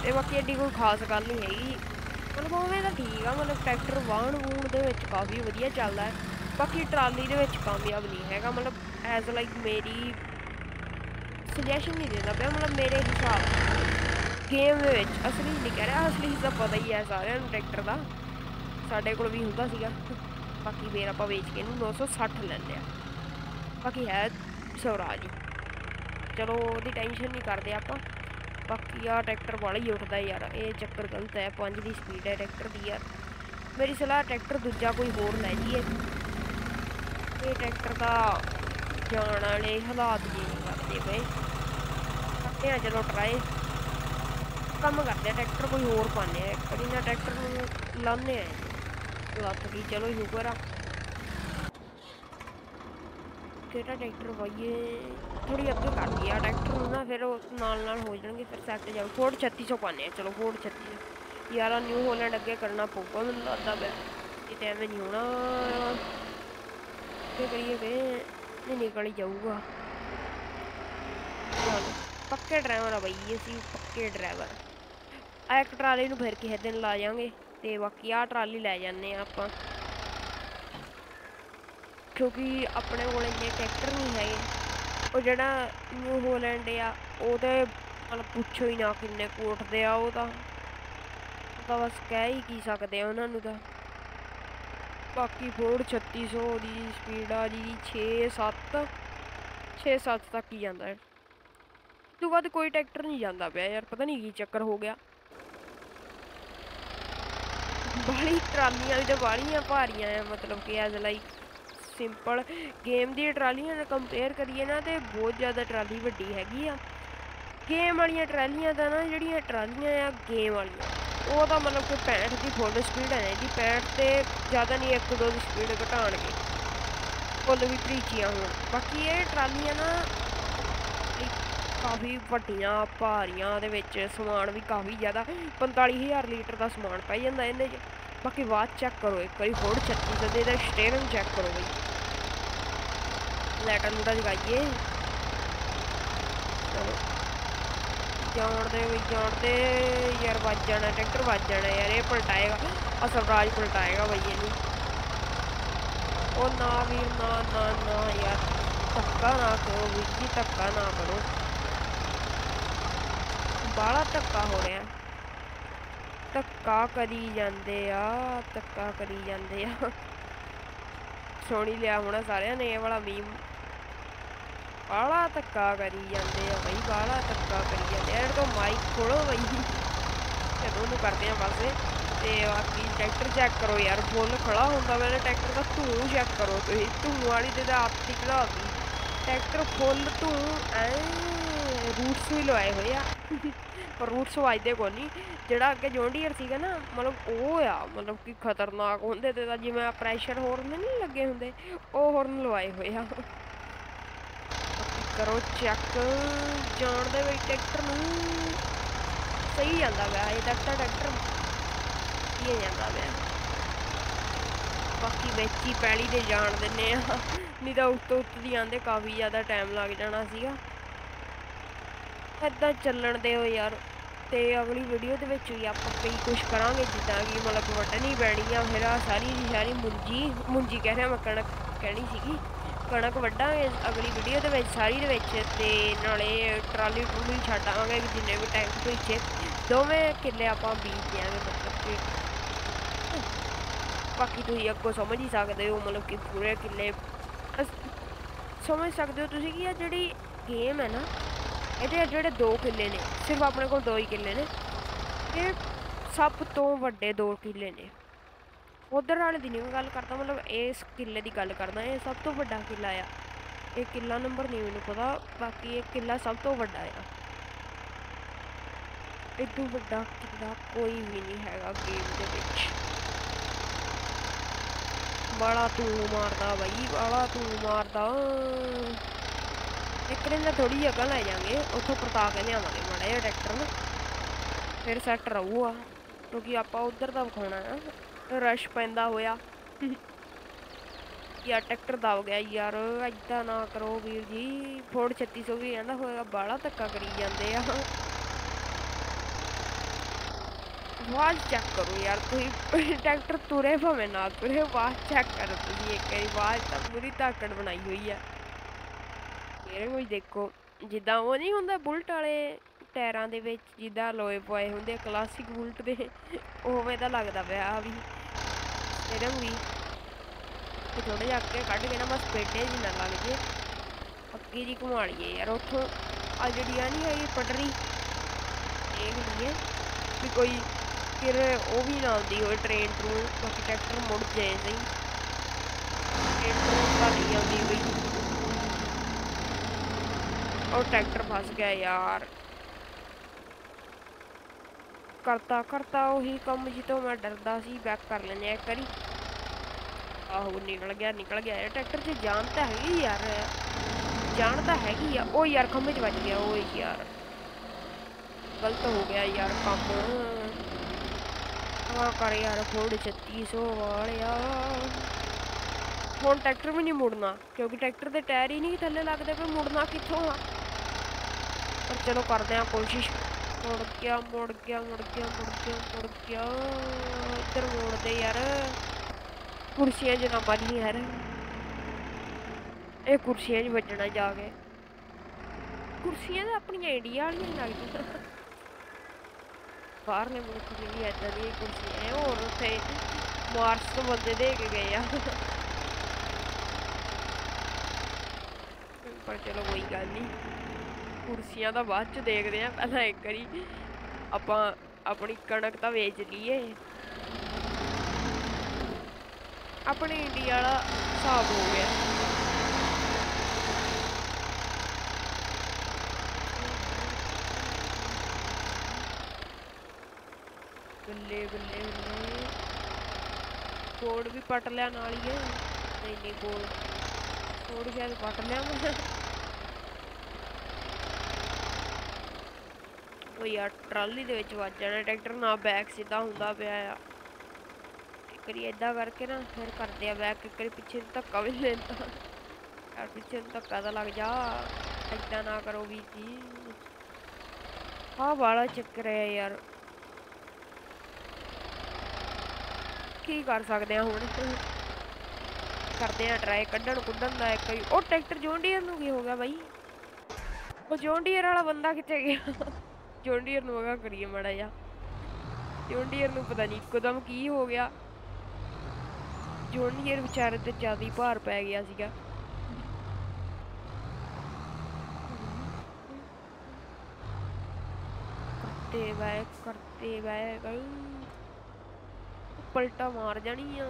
ਤੇ ਬਾਕੀ ਐਡੀ ਕੋਈ ਖਾਸ ਗੱਲ ਨਹੀਂ ਹੈਗੀ। ਮਤਲਬ ਉਵੇਂ ਤਾਂ ਠੀਕ ਆ, ਮਤਲਬ ਟਰੈਕਟਰ ਵਾਹਣ ਵੂਣ ਦੇ ਵਿੱਚ ਕਾਫੀ ਵਧੀਆ ਚੱਲਦਾ ਹੈ। ਬਾਕੀ ਟਰਾਲੀ ਦੇ ਵਿੱਚ ਕਾਮਯਾਬ ਨਹੀਂ ਹੈਗਾ। ਮਤਲਬ ਐਜ਼ ਲਾਈਕ ਮੇਰੀ ਸੁਜੈਸ਼ਨ ਨਹੀਂ ਦੇਣਾ ਪਿਆ। ਮਤਲਬ ਮੇਰੇ ਹਿਸਾਬ ਗੇਮ ਦੇ ਵਿੱਚ ਅਸਲੀ ਨਹੀਂ ਕਹਿ ਰਿਹਾ। ਅਸਲੀ ਹਿੱਸਾ ਪਤਾ ਹੀ ਹੈ ਸਾਰਿਆਂ ਨੂੰ ਟਰੈਕਟਰ ਦਾ। ਸਾਡੇ ਕੋਲ ਵੀ ਹੁੰਦਾ ਸੀਗਾ। ਬਾਕੀ ਫੇਰ ਆਪਾਂ ਵੇਚ ਕੇ ਇਹਨੂੰ 960 ਲੈਂਦੇ ਲਿਆ ਬਾਕੀ ਹੈ ਸਵਰਾਜ ਚਲੋ, ਉਹਦੀ ਟੈਨਸ਼ਨ ਨਹੀਂ ਕਰਦੇ ਆਪਾਂ। ਬਾਕੀ ਆ ਟਰੈਕਟਰ ਵਾਲਾ ਹੀ ਉੱਠਦਾ ਯਾਰ, ਇਹ ਚੱਕਰ ਗਲਤ ਹੈ। 5 ਦੀ ਸਪੀਡ ਹੈ ਟਰੈਕਟਰ ਦੀ ਯਾਰ। ਮੇਰੀ ਸਲਾਹ ਟਰੈਕਟਰ ਦੂਜਾ ਕੋਈ ਹੋਰ ਲੈ ਜੀਏ ਇਹ ਟਰੈਕਟਰ ਦਾ ਜਾਣ ਵਾਲੇ ਹਾਲਾਤ ਜੀ ਨਹੀਂ ਕਰਦੇ ਪਏ। ਕਰਦੇ ਆ ਚਲੋ ਟਰਾਈ ਕੰਮ ਕਰਦੇ ਆ ਟਰੈਕਟਰ ਕੋਈ ਹੋਰ ਪਾਣੇ ਆ। ਇੱਕ ਵਾਰੀ ਨਾ ਟਰੈਕਟਰ ਨੂੰ ਲਾਉਂਦੇ ਆ। ਲੱਤ ਗਈ ਚਲੋ ਸ਼ੁਕਰ ਆ ਕਿਹੜਾ ਟਰੈਕਟਰ ਵਾਈਏ ਥੋੜੀ ਅੱਗੇ ਕਰ ਦਈਏ ਆ ਟਰੈਕਟਰ ਨੂੰ ਨਾ, ਫਿਰ ਉਹ ਨਾਲ ਨਾਲ ਹੋ ਜਾਣਗੇ, ਫਿਰ ਸੈੱਟ ਜਾਓ ਫੋਰਡ 3600 ਪਾਣੇ ਆ, ਚਲੋ ਫੋਰਡ 3600 ਯਾਰ ਨਿਊ ਹੋਲੈਂਡ ਅੱਗੇ ਕਰਨਾ ਪਊਗਾ, ਮੈਨੂੰ ਲੱਗਦਾ ਪਿਆ। ਇਹ ਤਾਂ ਐਵੇਂ ਨਹੀਂ ਹੋਣਾ। ਕੀ ਕਰੀਏ ਵੇ ਨਹੀਂ ਨਿਕਲ ਹੀ ਜਾਊਗਾ। ਪੱਕੇ ਡਰਾਈਵਰ ਆ ਬਈ ਅਸੀਂ ਪੱਕੇ ਡਰਾਈਵਰ ਆ ਇੱਕ ਟਰਾਲੀ ਨੂੰ ਫਿਰ ਕਿਸੇ ਦਿਨ ਲਾ ਜਾਾਂਗੇ ਤੇ ਬਾਕੀ ਆ ਟਰਾਲੀ ਲੈ ਜਾਂਦੇ ਆ ਆਪਾਂ। ਕਿਉਂਕਿ ਆਪਣੇ ਕੋਲ ਇੰਨੇ ਟਰੈਕਟਰ ਨਹੀਂ ਹੈਗੇ। ਉਹ ਜਿਹੜਾ ਨਿਊ ਹੋਲੈਂਡ ਆ ਉਹਦੇ ਮਤਲਬ ਪੁੱਛੋ ਹੀ ਨਾ ਕਿੰਨੇ ਕੋਟਦੇ ਆ ਉਹ ਤਾਂ। ਤਾਂ ਬਸ ਕਹਿ ਹੀ ਕੀ ਸਕਦੇ ਆ ਉਹਨਾਂ ਨੂੰ ਤਾਂ। ਬਾਕੀ ਫੋਰਡ 3600 ਦੀ ਸਪੀਡ ਆ ਜੀ 6 7 6 7 ਤੱਕ ਹੀ ਜਾਂਦਾ ਹੈ। ਤੋਂ ਬਾਅਦ ਕੋਈ ਟਰੈਕਟਰ ਨਹੀਂ ਜਾਂਦਾ ਪਿਆ ਯਾਰ, ਪਤਾ ਨਹੀਂ ਕੀ ਚੱਕਰ ਹੋ ਗਿਆ। ਬਾਹਲੀ ਟਰਾਲੀਆਂ ਵੀ ਤਾਂ ਬਾਹਲੀਆਂ ਭਾਰੀਆਂ ਆ, ਮਤਲਬ ਕਿ ਐਜ਼ ਲਾਈਕ ਸਿੰਪਲ ਗੇਮ ਦੀ ਟਰਾਲੀਆਂ ਨਾਲ ਕੰਪੇਅਰ ਕਰੀਏ ਨਾ ਤੇ ਬਹੁਤ ਜ਼ਿਆਦਾ ਟਰਾਲੀ ਵੱਡੀ ਹੈਗੀ ਆ। ਗੇਮ ਵਾਲੀਆਂ ਟਰਾਲੀਆਂ ਦਾ ਨਾ ਜਿਹੜੀਆਂ ਟਰਾਲੀਆਂ ਆ ਗੇਮ ਵਾਲੀਆਂ, ਉਹ ਤਾਂ ਮਤਲਬ ਕਿ 65 ਦੀ ਫੁੱਲ ਸਪੀਡ ਹੈ ਜੀ 65 ਤੇ ਜ਼ਿਆਦਾ ਨਹੀਂ 1 2 ਦੀ ਸਪੀਡ ਘਟਾਣਗੇ ਫੁੱਲ ਵੀ ਭਰੀਚੀਆਂ ਹੋਣ। ਬਾਕੀ ਇਹ ਟਰਾਲੀਆਂ ਨਾ ਕਾਫੀ ਵੱਡੀਆਂ, ਭਾਰੀਆਂ ਦੇ ਵਿੱਚ ਸਮਾਨ ਵੀ ਕਾਫੀ ਜ਼ਿਆਦਾ 45000 ਲੀਟਰ ਦਾ ਸਮਾਨ ਪੈ ਜਾਂਦਾ ਇਹਨੇ 'ਚ। ਬਾਕੀ ਬਾਅਦ ਚੈੱਕ ਕਰੋ, ਇੱਕ ਵਾਰੀ ਹੋਰ ਛੱਤੀ ਦੇ ਇਹਦਾ ਸਟੇਅਰਿੰਗ ਚੈੱਕ ਕਰੋ ਬਈ। ਲੈਟਰ ਲੂਟਾ ਜਗਾਈਏ। ਚਲੋ। ਜਾਣ ਦੇ ਵੀ ਜਾਣ ਦੇ ਯਾਰ ਵੱਜ ਜਾਣਾ, ਟਰੈਕਟਰ ਵੱਜ ਜਾਣਾ ਯਾਰ, ਇਹ ਪਲਟਾਏਗਾ। ਆ ਸਵਰਾਜ ਪਲਟਾਏਗਾ ਬਈ ਇਹਨੂੰ। ਉਹ ਨਾ ਵੀਰ, ਨਾ ਨਾ ਨਾ ਯਾਰ। ਧੱਕਾ ਨਾ ਕਰੋ ਵੀਰ ਜੀ, ਧੱਕਾ ਨਾ ਕਰੋ। ਬਾਹਲਾ ਧੱਕਾ ਹੋ ਰਿਹਾ। ਧੱਕਾ ਕਰੀ ਜਾਂਦੇ ਆ, ਧੱਕਾ ਕਰੀ ਜਾਂਦੇ ਆ। ਸੋਣੀ ਲਿਆ ਹੋਣਾ ਸਾਰਿਆਂ ਨੇ ਇਹ ਵਾਲਾ ਮੀਮ। ਬਾਹਲਾ ਧੱਕਾ ਕਰੀ ਜਾਂਦੇ ਆ ਬਈ, ਬਾਹਲਾ ਧੱਕਾ ਕਰੀ ਜਾਂਦੇ ਆ। ਇਹਨਾਂ ਤੋਂ ਮਾਈਕ ਖੋਲੋ ਬਈ। ਚਲੋ ਉਹਨੂੰ ਕਰਦੇ ਆ ਪਾਸੇ ਤੇ ਬਾਕੀ ਟਰੈਕਟਰ ਚੈੱਕ ਕਰੋ ਯਾਰ ਫੁੱਲ ਖੜਾ ਹੁੰਦਾ ਮੇਰੇ ਟਰੈਕਟਰ ਦਾ, ਧੂੰ ਚੈੱਕ ਕਰੋ ਤੁਸੀਂ। ਧੂੰ ਵਾਲੀ ਤੇ ਤਾਂ ਆਪ ਹੀ ਖੜਾਤੀ ਟਰੈਕਟਰ ਫੁੱਲ ਧੂੰ, ਐ ਰੂਟਸ ਵੀ ਲਵਾਏ ਹੋਏ ਆ। ਪਰ ਰੂਟਸ ਵੱਜਦੇ ਕੋਈ ਨਹੀਂ ਜਿਹੜਾ ਅੱਗੇ ਜੌਂਡੀਅਰ ਸੀਗਾ ਨਾ, ਮਤਲਬ ਉਹ ਆ, ਮਤਲਬ ਕਿ ਖਤਰਨਾਕ ਹੁੰਦੇ ਤੇ ਤਾਂ ਜਿਵੇਂ ਪ੍ਰੈਸ਼ਰ ਹੋਰਨ ਨਹੀਂ ਲੱਗੇ ਹੁੰਦੇ, ਉਹ ਹੋਰਨ ਲਵਾਏ ਹੋਏ ਆ। ਕਰੋ ਚੈੱਕ। ਜਾਣ ਦੇ ਵਿੱਚ ਟਰੈਕਟਰ ਨੂੰ ਸਹੀ ਜਾਂਦਾ ਪਿਆ, ਇਹ ਤੱਕ ਤਾਂ ਟਰੈਕਟਰ ਇਹ ਜਾਂਦਾ ਪਿਆ। ਬਾਕੀ ਵਿੱਚ ਹੀ ਪੈਲੀ ਦੇ ਜਾਣ ਦਿੰਨੇ ਆ, ਨਹੀਂ ਤਾਂ ਉੱਤੋਂ ਉੱਤੋਂ ਦੀ ਆਂਦੇ ਕਾਫੀ ਜ਼ਿਆਦਾ ਟਾਈਮ ਲੱਗ ਜਾਣਾ ਸੀਗਾ। ਏਦਾਂ ਚੱਲਣ ਦੇ ਯਾਰ, ਤੇ ਅਗਲੀ ਵੀਡੀਓ ਦੇ ਵਿੱਚ ਵੀ ਆਪਾਂ ਕਈ ਕੁਝ ਕਰਾਂਗੇ, ਜਿੱਦਾਂ ਕਿ ਮਤਲਬ ਵੱਢਣੀ ਪੈਣੀ ਆ, ਫਿਰ ਆ ਸਾਰੀ ਦੀ ਸਾਰੀ ਮੁੰਜੀ ਮੁੰਜੀ ਕਹਿ ਰਿਹਾ ਮੈਂ ਕਣਕ ਕਹਿਣੀ ਸੀਗੀ। ਕਣਕ ਵੱਢਾਂਗੇ ਅਗਲੀ ਵੀਡੀਓ ਦੇ ਵਿੱਚ, ਸਾਰੀ ਦੇ ਵਿੱਚ ਤੇ ਨਾਲੇ ਟਰਾਲੀ ਟਰੂਲੀ ਛੱਡਾਂਗੇ ਜਿੰਨੇ ਵੀ ਟੈਂਕ ਪਿੱਛੇ ਦੋਵੇਂ ਕਿੱਲੇ ਆਪਾਂ ਬੀਜ ਦਿਆਂਗੇ ਮਤਲਬ ਕਿ। ਬਾਕੀ ਤੁਸੀਂ ਅੱਗੋਂ ਸਮਝ ਹੀ ਸਕਦੇ ਹੋ ਮਤਲਬ ਕਿ ਪੂਰੇ ਕਿੱਲੇ। ਸਮਝ ਸਕਦੇ ਹੋ ਤੁਸੀਂ ਕਿ ਇਹ ਜਿਹੜੀ ਗੇਮ ਹੈ ਨਾ, ਇਹਦੇ ਜਿਹੜੇ ਦੋ ਕਿੱਲੇ ਨੇ, ਸਿਰਫ ਆਪਣੇ ਕੋਲ ਦੋ ਹੀ ਕਿੱਲੇ ਨੇ। ਇਹ ਸਭ ਤੋਂ ਵੱਡੇ ਦੋ ਕਿੱਲੇ ਨੇ। ਉਧਰ ਵਾਲੇ ਦੀ ਨਹੀਂ ਮੈਂ ਗੱਲ ਕਰਦਾ, ਮਤਲਬ ਇਸ ਕਿੱਲੇ ਦੀ ਗੱਲ ਕਰਦਾ, ਇਹ ਸਭ ਤੋਂ ਵੱਡਾ ਕਿੱਲਾ ਆ। ਇਹ ਕਿੱਲਾ ਨੰਬਰ ਨਹੀਂ ਮੈਨੂੰ ਪਤਾ, ਬਾਕੀ ਇਹ ਕਿੱਲਾ ਸਭ ਤੋਂ ਵੱਡਾ ਆ। ਇਦੋਂ ਵੱਡਾ ਕਿੱਲਾ ਕੋਈ ਵੀ ਨਹੀਂ ਹੈਗਾ ਗੇਮ ਦੇ ਵਿੱਚ। ਬੜਾ ਤੂੰ ਮਾਰਦਾ ਬਾਈ ਬੜਾ ਤੂੰ ਮਾਰਦਾ। ਇੱਕ ਦਿਨ ਦਾ ਥੋੜੀ ਜਗ੍ਹਾ ਲੈ ਜਾਾਂਗੇ ਉੱਥੋਂ ਪਰਤਾ ਕੇ ਲਿਆਵਾਂਗੇ ਮਾੜਾ ਜਿਹਾ ਟਰੈਕਟਰ ਨੂੰ। ਫਿਰ ਸੈੱਟ ਰਹੂਗਾ, ਕਿਉਂਕਿ ਆਪਾਂ ਉਧਰ ਦਾ ਵਿਖਾਉਣਾ ਆ। ਰਸ਼ ਪੈਂਦਾ ਹੋਇਆ। ਯਾਰ ਟਰੈਕਟਰ ਦਬ ਗਿਆ ਯਾਰ ਐਦਾਂ ਨਾ ਕਰੋ ਵੀਰ ਜੀ। ਫੋਰਡ 3600 ਵੀ ਕਹਿੰਦਾ ਹੋਇਆ, ਬਾਹਲਾ ਧੱਕਾ ਕਰੀ ਜਾਂਦੇ ਆ। ਆਵਾਜ਼ ਚੈੱਕ ਕਰੋ ਯਾਰ ਤੁਸੀਂ, ਟਰੈਕਟਰ ਤੁਰੇ ਭਾਵੇਂ ਨਾ ਤੁਰੇ, ਆਵਾਜ਼ ਚੈੱਕ ਕਰੋ ਤੁਸੀਂ ਇੱਕ ਵਾਰੀ, ਆਵਾਜ਼ ਤਾਂ ਪੂਰੀ ਧਾਕੜ ਬਣਾਈ ਹੋਈ ਆ। ਮੇਰੇ ਕੋਈ ਦੇਖੋ, ਜਿੱਦਾਂ ਉਹ ਨਹੀਂ ਹੁੰਦਾ ਬੁਲਟ ਵਾਲੇ ਟਾਇਰਾਂ ਦੇ ਵਿੱਚ, ਜਿੱਦਾਂ ਲੋਏ ਪਏ ਹੁੰਦੇ ਕਲਾਸਿਕ ਬੁਲਟ ਦੇ, ਉਵੇਂ ਦਾ ਲੱਗਦਾ ਪਿਆ ਆ ਵੀ। ਇਹਦੇ ਵੀ। ਤੇ ਥੋੜਾ ਜਿਹਾ ਅੱਗੇ ਕੱਢ ਕੇ ਨਾ ਬਸ ਪੇਡੇ ਜੀ ਨਾ ਲੱਗ ਜੇ ਅੱਗੇ ਜੀ ਘੁਮਾ ਲਈਏ ਯਾਰ, ਉੱਥੋਂ ਆ ਜਿਹੜੀ ਆ ਨਹੀਂ ਹੈਗੀ ਪਟਰੀ, ਦੇਖ ਲਈਏ ਵੀ ਕੋਈ ਫਿਰ ਉਹ ਵੀ ਨਾ ਆਉਂਦੀ ਹੋਵੇ ਟ੍ਰੇਨ ਥਰੂ ਬਾਕੀ ਟਰੈਕਟਰ ਮੁੜ ਜਾਏ ਸਹੀ। ਟ੍ਰੇਨ ਟਰੂ ਤਾਂ ਨਹੀਂ ਆਉਂਦੀ ਹੋਈ। ਉਹ ਟਰੈਕਟਰ ਫਸ ਗਿਆ ਯਾਰ। ਕਰਤਾ ਕਰਤਾ ਉਹੀ ਕੰਮ ਜਿੱਤੋਂ ਮੈਂ ਡਰਦਾ ਸੀ ਬੈਕ ਕਰ ਲੈਨੇ ਆ ਇੱਕ ਵਾਰੀ। ਆਹੋ, ਨਿਕਲ ਗਿਆ ਨਿਕਲ ਗਿਆ, ਇਹ ਟਰੈਕਟਰ 'ਚ ਜਾਨ ਤਾਂ ਹੈਗੀ ਯਾਰ। ਜਾਨ ਤਾਂ ਹੈਗੀ ਆ, ਉਹ ਯਾਰ ਖੰਭੇ 'ਚ ਵੱਜ ਗਿਆ ਓਏ ਯਾਰ। ਗਲਤ ਹੋ ਗਿਆ ਯਾਰ ਕੰਮ। ਆ ਕਰ ਯਾਰ ਫੋੜ 3600 ਵਾਲਿਆ। ਹੁਣ ਟਰੈਕਟਰ ਵੀ ਨਹੀਂ ਮੁੜਨਾ, ਕਿਉਂਕਿ ਟਰੈਕਟਰ ਦੇ ਟਾਇਰ ਹੀ ਨਹੀਂ ਥੱਲੇ ਲੱਗਦੇ ਪਏ ਮੁੜਨਾ ਕਿੱਥੋਂ ਆ? ਪਰ ਚਲੋ ਕਰਦੇ ਆ ਕੋਸ਼ਿਸ਼। ਮੁੜ ਗਿਆ ਮੁੜ ਗਿਆ ਮੁੜ ਗਿਆ ਮੁੜ ਗਿਆ ਮੁੜ ਗਿਆ। ਇੱਧਰ ਮੋੜਦੇ ਯਾਰ। ਕੁਰਸੀਆਂ 'ਚ ਨਾ ਵੱਜੀ ਯਾਰ। ਇਹ ਕੁਰਸੀਆਂ 'ਚ ਵੱਜਣਾ ਜਾ ਕੇ। ਕੁਰਸੀਆਂ ਤਾਂ ਆਪਣੀਆਂ ਇੰਡੀਆ ਵਾਲੀਆਂ ਲੱਗਦੀਆਂ। ਬਾਹਰਲੇ ਮੁਲਕ 'ਚ ਵੀ ਏਦਾਂ ਦੀਆਂ ਕੁਰਸੀਆਂ ਹੋਰ ਉੱਥੇ ਮਾਰਸ ਤੋਂ ਬੰਦੇ ਦੇ ਕੇ ਗਏ ਆ। ਪਰ ਚਲੋ ਕੋਈ ਗੱਲ ਨਹੀਂ ਕੁਰਸੀਆਂ ਦਾ ਬਾਅਦ ਚ ਦੇਖਦੇ ਆ ਪਹਿਲਾਂ ਇੱਕ ਵਾਰੀ ਆਪਾਂ ਆਪਣੀ ਕਣਕ ਤਾਂ ਵੇਚ ਲਈਏ। ਆਪਣੇ ਇੰਡੀਆ ਵਾਲਾ ਹਿਸਾਬ ਹੋ ਗਿਆ। ਬੱਲੇ ਬੱਲੇ ਬੱਲੇ। ਕੋਡ ਵੀ ਪਟ ਲਿਆ ਨਾਲ ਹੀ ਹੈ। ਨਹੀਂ ਨਹੀਂ, ਕੋਡ ਕੋਡ ਸ਼ਾਇਦ ਪਟ ਲਿਆ ਮੈਂ। ਉਹ ਯਾਰ ਟਰਾਲੀ ਦੇ ਵਿੱਚ ਵੱਜ ਜਾਣਾ, ਟਰੈਕਟਰ ਨਾ ਬੈਕ ਸਿੱਧਾ ਹੁੰਦਾ ਪਿਆ ਆ। ਇੱਕ ਵਾਰੀ ਕਰਕੇ ਨਾ, ਫਿਰ ਕਰਦੇ ਆ ਬੈਕ ਇੱਕ ਪਿੱਛੇ ਨੂੰ ਧੱਕਾ ਵੀ ਲੈਂਦਾ ਯਾਰ ਪਿੱਛੇ ਨੂੰ ਧੱਕਾ ਤਾਂ ਲੱਗ ਜਾ, ਏਦਾਂ ਨਾ ਕਰੋ ਵੀ ਜੀ। ਆਹ ਵਾਲਾ ਚੱਕਰ ਹੈ ਯਾਰ। ਕੀ ਕਰ ਸਕਦੇ ਆ ਹੁਣ? ਕਰਦੇ ਆ ਟਰਾਈ ਕੱਢਣ ਕੁੱਢਣ ਦਾ ਇੱਕ ਉਹ ਟਰੈਕਟਰ ਜੋਂਡੀਅਰ ਨੂੰ ਕੀ ਹੋ ਗਿਆ ਬਾਈ? ਉਹ ਜੋਂਡੀਅਰ ਵਾਲਾ ਬੰਦਾ ਕਿੱਥੇ ਗਿਆ? ਜੋਂਡੀਅਰ ਨੂੰ ਅਗਾ ਕਰੀਏ ਮੜਾ ਜਾ ਜੋਂਡੀਅਰ ਨੂੰ ਪਤਾ ਨਹੀਂ ਇੱਕਦਮ ਕੀ ਹੋ ਗਿਆ। ਜੋਂਡੀਅਰ ਵਿਚਾਰੇ ਤੇ ਜ਼ਿਆਦਾ ਭਾਰ ਪੈ ਗਿਆ ਸੀਗਾ। ਕਰਤੇ ਵੈ ਕਰਤੇ ਵੈ ਪਲਟਾ ਮਾਰ ਜਾਣੀ ਆ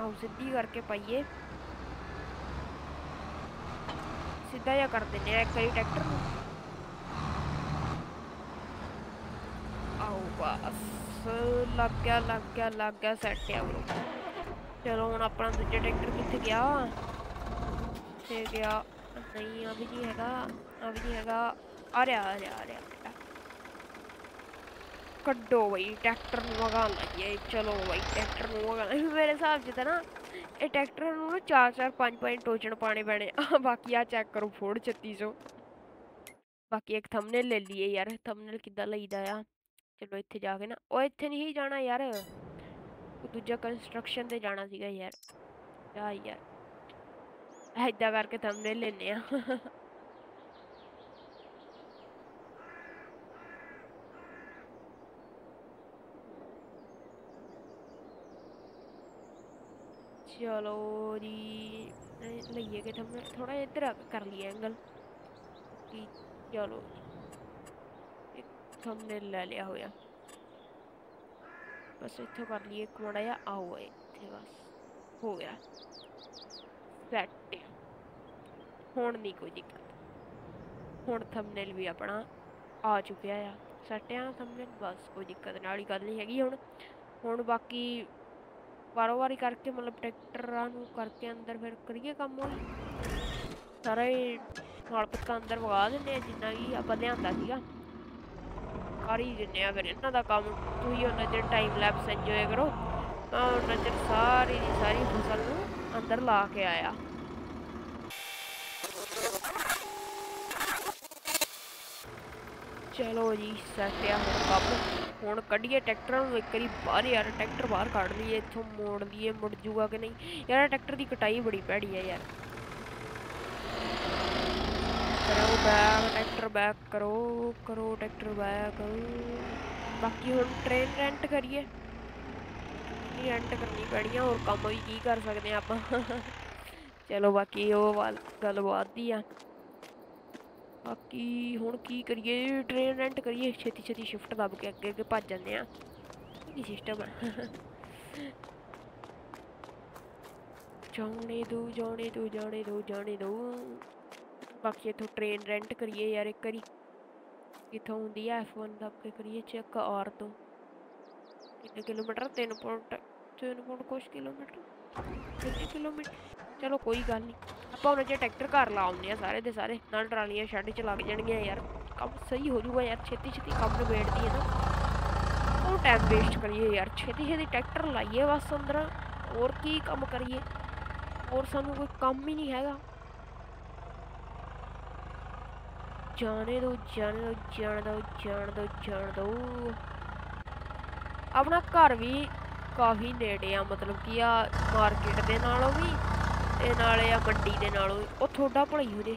ਆਉ ਸਿੱਧੀ ਕਰਕੇ ਪਾਈਏ। ਸਿੱਧਾ ਜਿਹਾ ਕਰ ਦਿੰਨੇ ਆ ਇੱਕ ਵਾਰੀ ਟਰੈਕਟਰ ਨੂੰ ਆਓ ਬਸ, ਲੱਗ ਗਿਆ ਲੱਗ ਗਿਆ ਲੱਗ ਗਿਆ ਸੈੱਟ ਆ ਬ్రో ਚਲੋ ਹੁਣ ਆਪਣਾ ਦੂਜਾ ਟਰੈਕਟਰ ਕਿੱਥੇ ਗਿਆ? ਤੇ ਗਿਆ? ਨਹੀਂ, ਆ ਵੀ ਨਹੀਂ ਹੈਗਾ, ਆ ਵੀ ਨਹੀਂ ਹੈਗਾ। ਆ ਰਿਹਾ ਆ ਰਿਹਾ ਆ ਰਿਹਾ। ਕੱਢੋ ਬਈ, ਟਰੈਕਟਰ ਨੂੰ ਵਗਾ ਲਈਏ ਚਲੋ ਬਈ, ਟਰੈਕਟਰ ਨੂੰ ਵਗਾ ਮੇਰੇ ਹਿਸਾਬ 'ਚ ਤਾਂ ਨਾ, ਇਹ ਟਰੈਕਟਰ ਨੂੰ ਨਾ 4 4 5 5 ਟੋਚਣ ਪਾਣੇ ਪੈਣੇ। ਆ ਬਾਕੀ ਆ ਚੈੱਕ ਕਰੋ ਫੋੜ 3600 ਬਾਕੀ ਇੱਕ ਥੰਬਨੇਲ ਲੈ ਲਈਏ ਯਾਰ। ਥੰਬਨੇਲ ਕਿੱਦਾਂ ਲਈਦਾ ਆ? ਚਲੋ ਇੱਥੇ ਜਾ ਕੇ ਨਾ, ਉਹ ਇੱਥੇ ਨਹੀਂ ਜਾਣਾ ਯਾਰ। ਦੂਜਾ ਕੰਸਟਰਕਸ਼ਨ ਤੇ ਜਾਣਾ ਸੀਗਾ ਯਾਰ। ਆ ਯਾਰ। ਐਦਾਂ ਕਰਕੇ ਥੰਬਨੇਲ ਲੈਨੇ ਆ। ਚਲੋ ਜੀ ਲਈਏ ਕਿ ਥੰਬਨੇਲ ਥੋੜਾ ਇੱਧਰ ਕਰ ਲਈਏ ਐਂਗਲ ਚਲੋ ਥੰਬਨੇਲ ਲੈ ਲਿਆ ਹੋਇਆ। ਬਸ ਇੱਥੋਂ ਕਰ ਲਈਏ ਇੱਕ ਮਾੜਾ ਜਿਹਾ ਆਓ ਇੱਥੇ ਬਸ, ਹੋ ਗਿਆ। ਸੈੱਟ ਹੁਣ ਨਹੀਂ ਕੋਈ ਦਿੱਕਤ। ਹੁਣ ਥੰਬਨੇਲ ਵੀ ਆਪਣਾ ਆ ਚੁੱਕਿਆ ਆ। ਸੈੱਟ ਆ ਥੰਬਨੇਲ ਬਸ ਕੋਈ ਦਿੱਕਤ ਨਾਲ ਹੀ ਗੱਲ ਨਹੀਂ ਹੈਗੀ ਹੁਣ। ਹੁਣ ਬਾਕੀ ਵਾਰੋ ਵਾਰੀ ਕਰਕੇ ਮਤਲਬ ਟਰੈਕਟਰਾਂ ਨੂੰ ਕਰਕੇ ਅੰਦਰ ਫਿਰ ਕਰੀਏ ਕੰਮ ਉਹ ਸਾਰਾ ਹੀ ਨਾਲ ਪੱਕਾ ਅੰਦਰ ਵਗਾ ਦਿੰਦੇ ਆ, ਜਿੰਨਾ ਵੀ ਆਪਾਂ ਲਿਆਂਦਾ ਸੀਗਾ। ਕਰ ਹੀ ਦਿੰਦੇ ਆ ਫਿਰ ਇਹਨਾਂ ਦਾ ਕੰਮ। ਤੁਸੀਂ ਉਹਨਾਂ ਚਿਰ ਟਾਈਮ ਲੈਪਸ ਇੰਜੋਏ ਕਰੋ। ਮੈਂ ਉਹਨਾਂ ਚਿਰ ਸਾਰੀ ਦੀ ਸਾਰੀ ਫਸਲ ਨੂੰ ਅੰਦਰ ਲਾ ਕੇ ਆਇਆ। ਚਲੋ ਜੀ ਸੱਟ ਹੁਣ ਕੰਮ। ਹੁਣ ਕੱਢੀਏ ਟਰੈਕਟਰਾਂ ਨੂੰ ਇੱਕ ਵਾਰੀ ਬਾਹਰ ਯਾਰ, ਟਰੈਕਟਰ ਬਾਹਰ ਕੱਢ ਲਈਏ। ਇੱਥੋਂ ਮੋੜ ਲਈਏ ਮੁੜ ਜੂਗਾ ਕਿ ਨਹੀਂ? ਯਾਰ ਟਰੈਕਟਰ ਦੀ ਕਟਾਈ ਬੜੀ ਭੈੜੀ ਹੈ ਯਾਰ। ਕਰੋ ਬੈਕ ਟਰੈਕਟਰ ਬੈਕ ਕਰੋ ਕਰੋ ਟਰੈਕਟਰ ਬੈਕ ਬਾਕੀ ਹੁਣ ਟ੍ਰੇਨ ਰੈਂਟ ਕਰੀਏ। ਨਹੀਂ ਰੈਂਟ ਕਰਨੀ ਪੈਣੀ ਆ, ਹੋਰ ਕੰਮ ਵੀ ਕੀ ਕਰ ਸਕਦੇ ਆ ਆਪਾਂ। ਚਲੋ ਬਾਕੀ ਉਹ ਗੱਲਬਾਤ ਦੀ ਆ। ਬਾਕੀ ਹੁਣ ਕੀ ਕਰੀਏ ਟ੍ਰੇਨ ਰੈਂਟ ਕਰੀਏ। ਛੇਤੀ ਛੇਤੀ ਸ਼ਿਫਟ ਦੱਬ ਕੇ ਅੱਗੇ ਅੱਗੇ ਭੱਜ ਜਾਂਦੇ ਆ। ਕੀ ਸਿਸਟਮ ਆ। ਜਾਣੇ ਦੋ ਜਾਣੇ ਦੋ ਜਾਣੇ ਦੋ ਜਾਣੇ ਦੋ ਬਾਕੀ ਇਥੋਂ ਟ੍ਰੇਨ ਰੈਂਟ ਕਰੀਏ ਯਾਰ ਇੱਕ ਵਾਰੀ। ਕਿੱਥੋਂ ਹੁੰਦੀ ਆ F1 ਦੱਬ ਕੇ ਕਰੀਏ ਚੈੱਕ ਆਰ ਤੋਂ। ਕਿੰਨੇ ਕਿਲੋਮੀਟਰ? 3 ਪੁਆਇੰਟ 3 ਪੁਆਇੰਟ ਕੁਛ ਕਿਲੋਮੀਟਰ। ਕਿੰਨੇ ਕਿਲੋਮੀਟਰ? ਚਲੋ ਕੋਈ ਗੱਲ ਨਹੀਂ ਆਪਾਂ ਉਹਨਾਂ ਜੇ ਟਰੈਕਟਰ ਘਰ ਲਾ ਆਉਂਦੇ ਆ ਸਾਰੇ ਦੇ ਸਾਰੇ। ਨਾਲ ਟਰਾਲੀਆਂ ਸ਼ੈੱਡ ਚ ਲੱਗ ਜਾਣਗੀਆਂ ਯਾਰ। ਕੰਮ ਸਹੀ ਹੋ ਜਾਊਗਾ ਯਾਰ। ਛੇਤੀ ਛੇਤੀ ਕੰਮ ਨਿਬੇੜਦੀ ਹੈ ਨਾ। ਉਹ ਟਾਈਮ ਵੇਸਟ ਕਰੀਏ ਯਾਰ। ਛੇਤੀ ਛੇਤੀ ਟਰੈਕਟਰ ਲਾਈਏ ਬਸ ਅੰਦਰ। ਹੋਰ ਕੀ ਕੰਮ ਕਰੀਏ? ਹੋਰ ਸਾਨੂੰ ਕੋਈ ਕੰਮ ਹੀ ਨਹੀਂ ਹੈਗਾ। ਜਾਣੇ ਦੋ ਜਾਣੇ ਦੋ, ਜਾਣ ਦੋ ਜਾਣ ਦੋ ਜਾਣ ਦੋ। ਆਪਣਾ ਘਰ ਵੀ ਕਾਫੀ ਨੇੜੇ ਆ, ਮਤਲਬ ਕਿ ਆ ਮਾਰਕੀਟ ਦੇ ਨਾਲੋਂ ਵੀ ਤੇ ਨਾਲੇ ਆ ਮੰਡੀ ਦੇ ਨਾਲੋਂ ਵੀ। ਉਹ ਤੁਹਾਡਾ ਭਲਾਈ ਹੋ ਜੇ।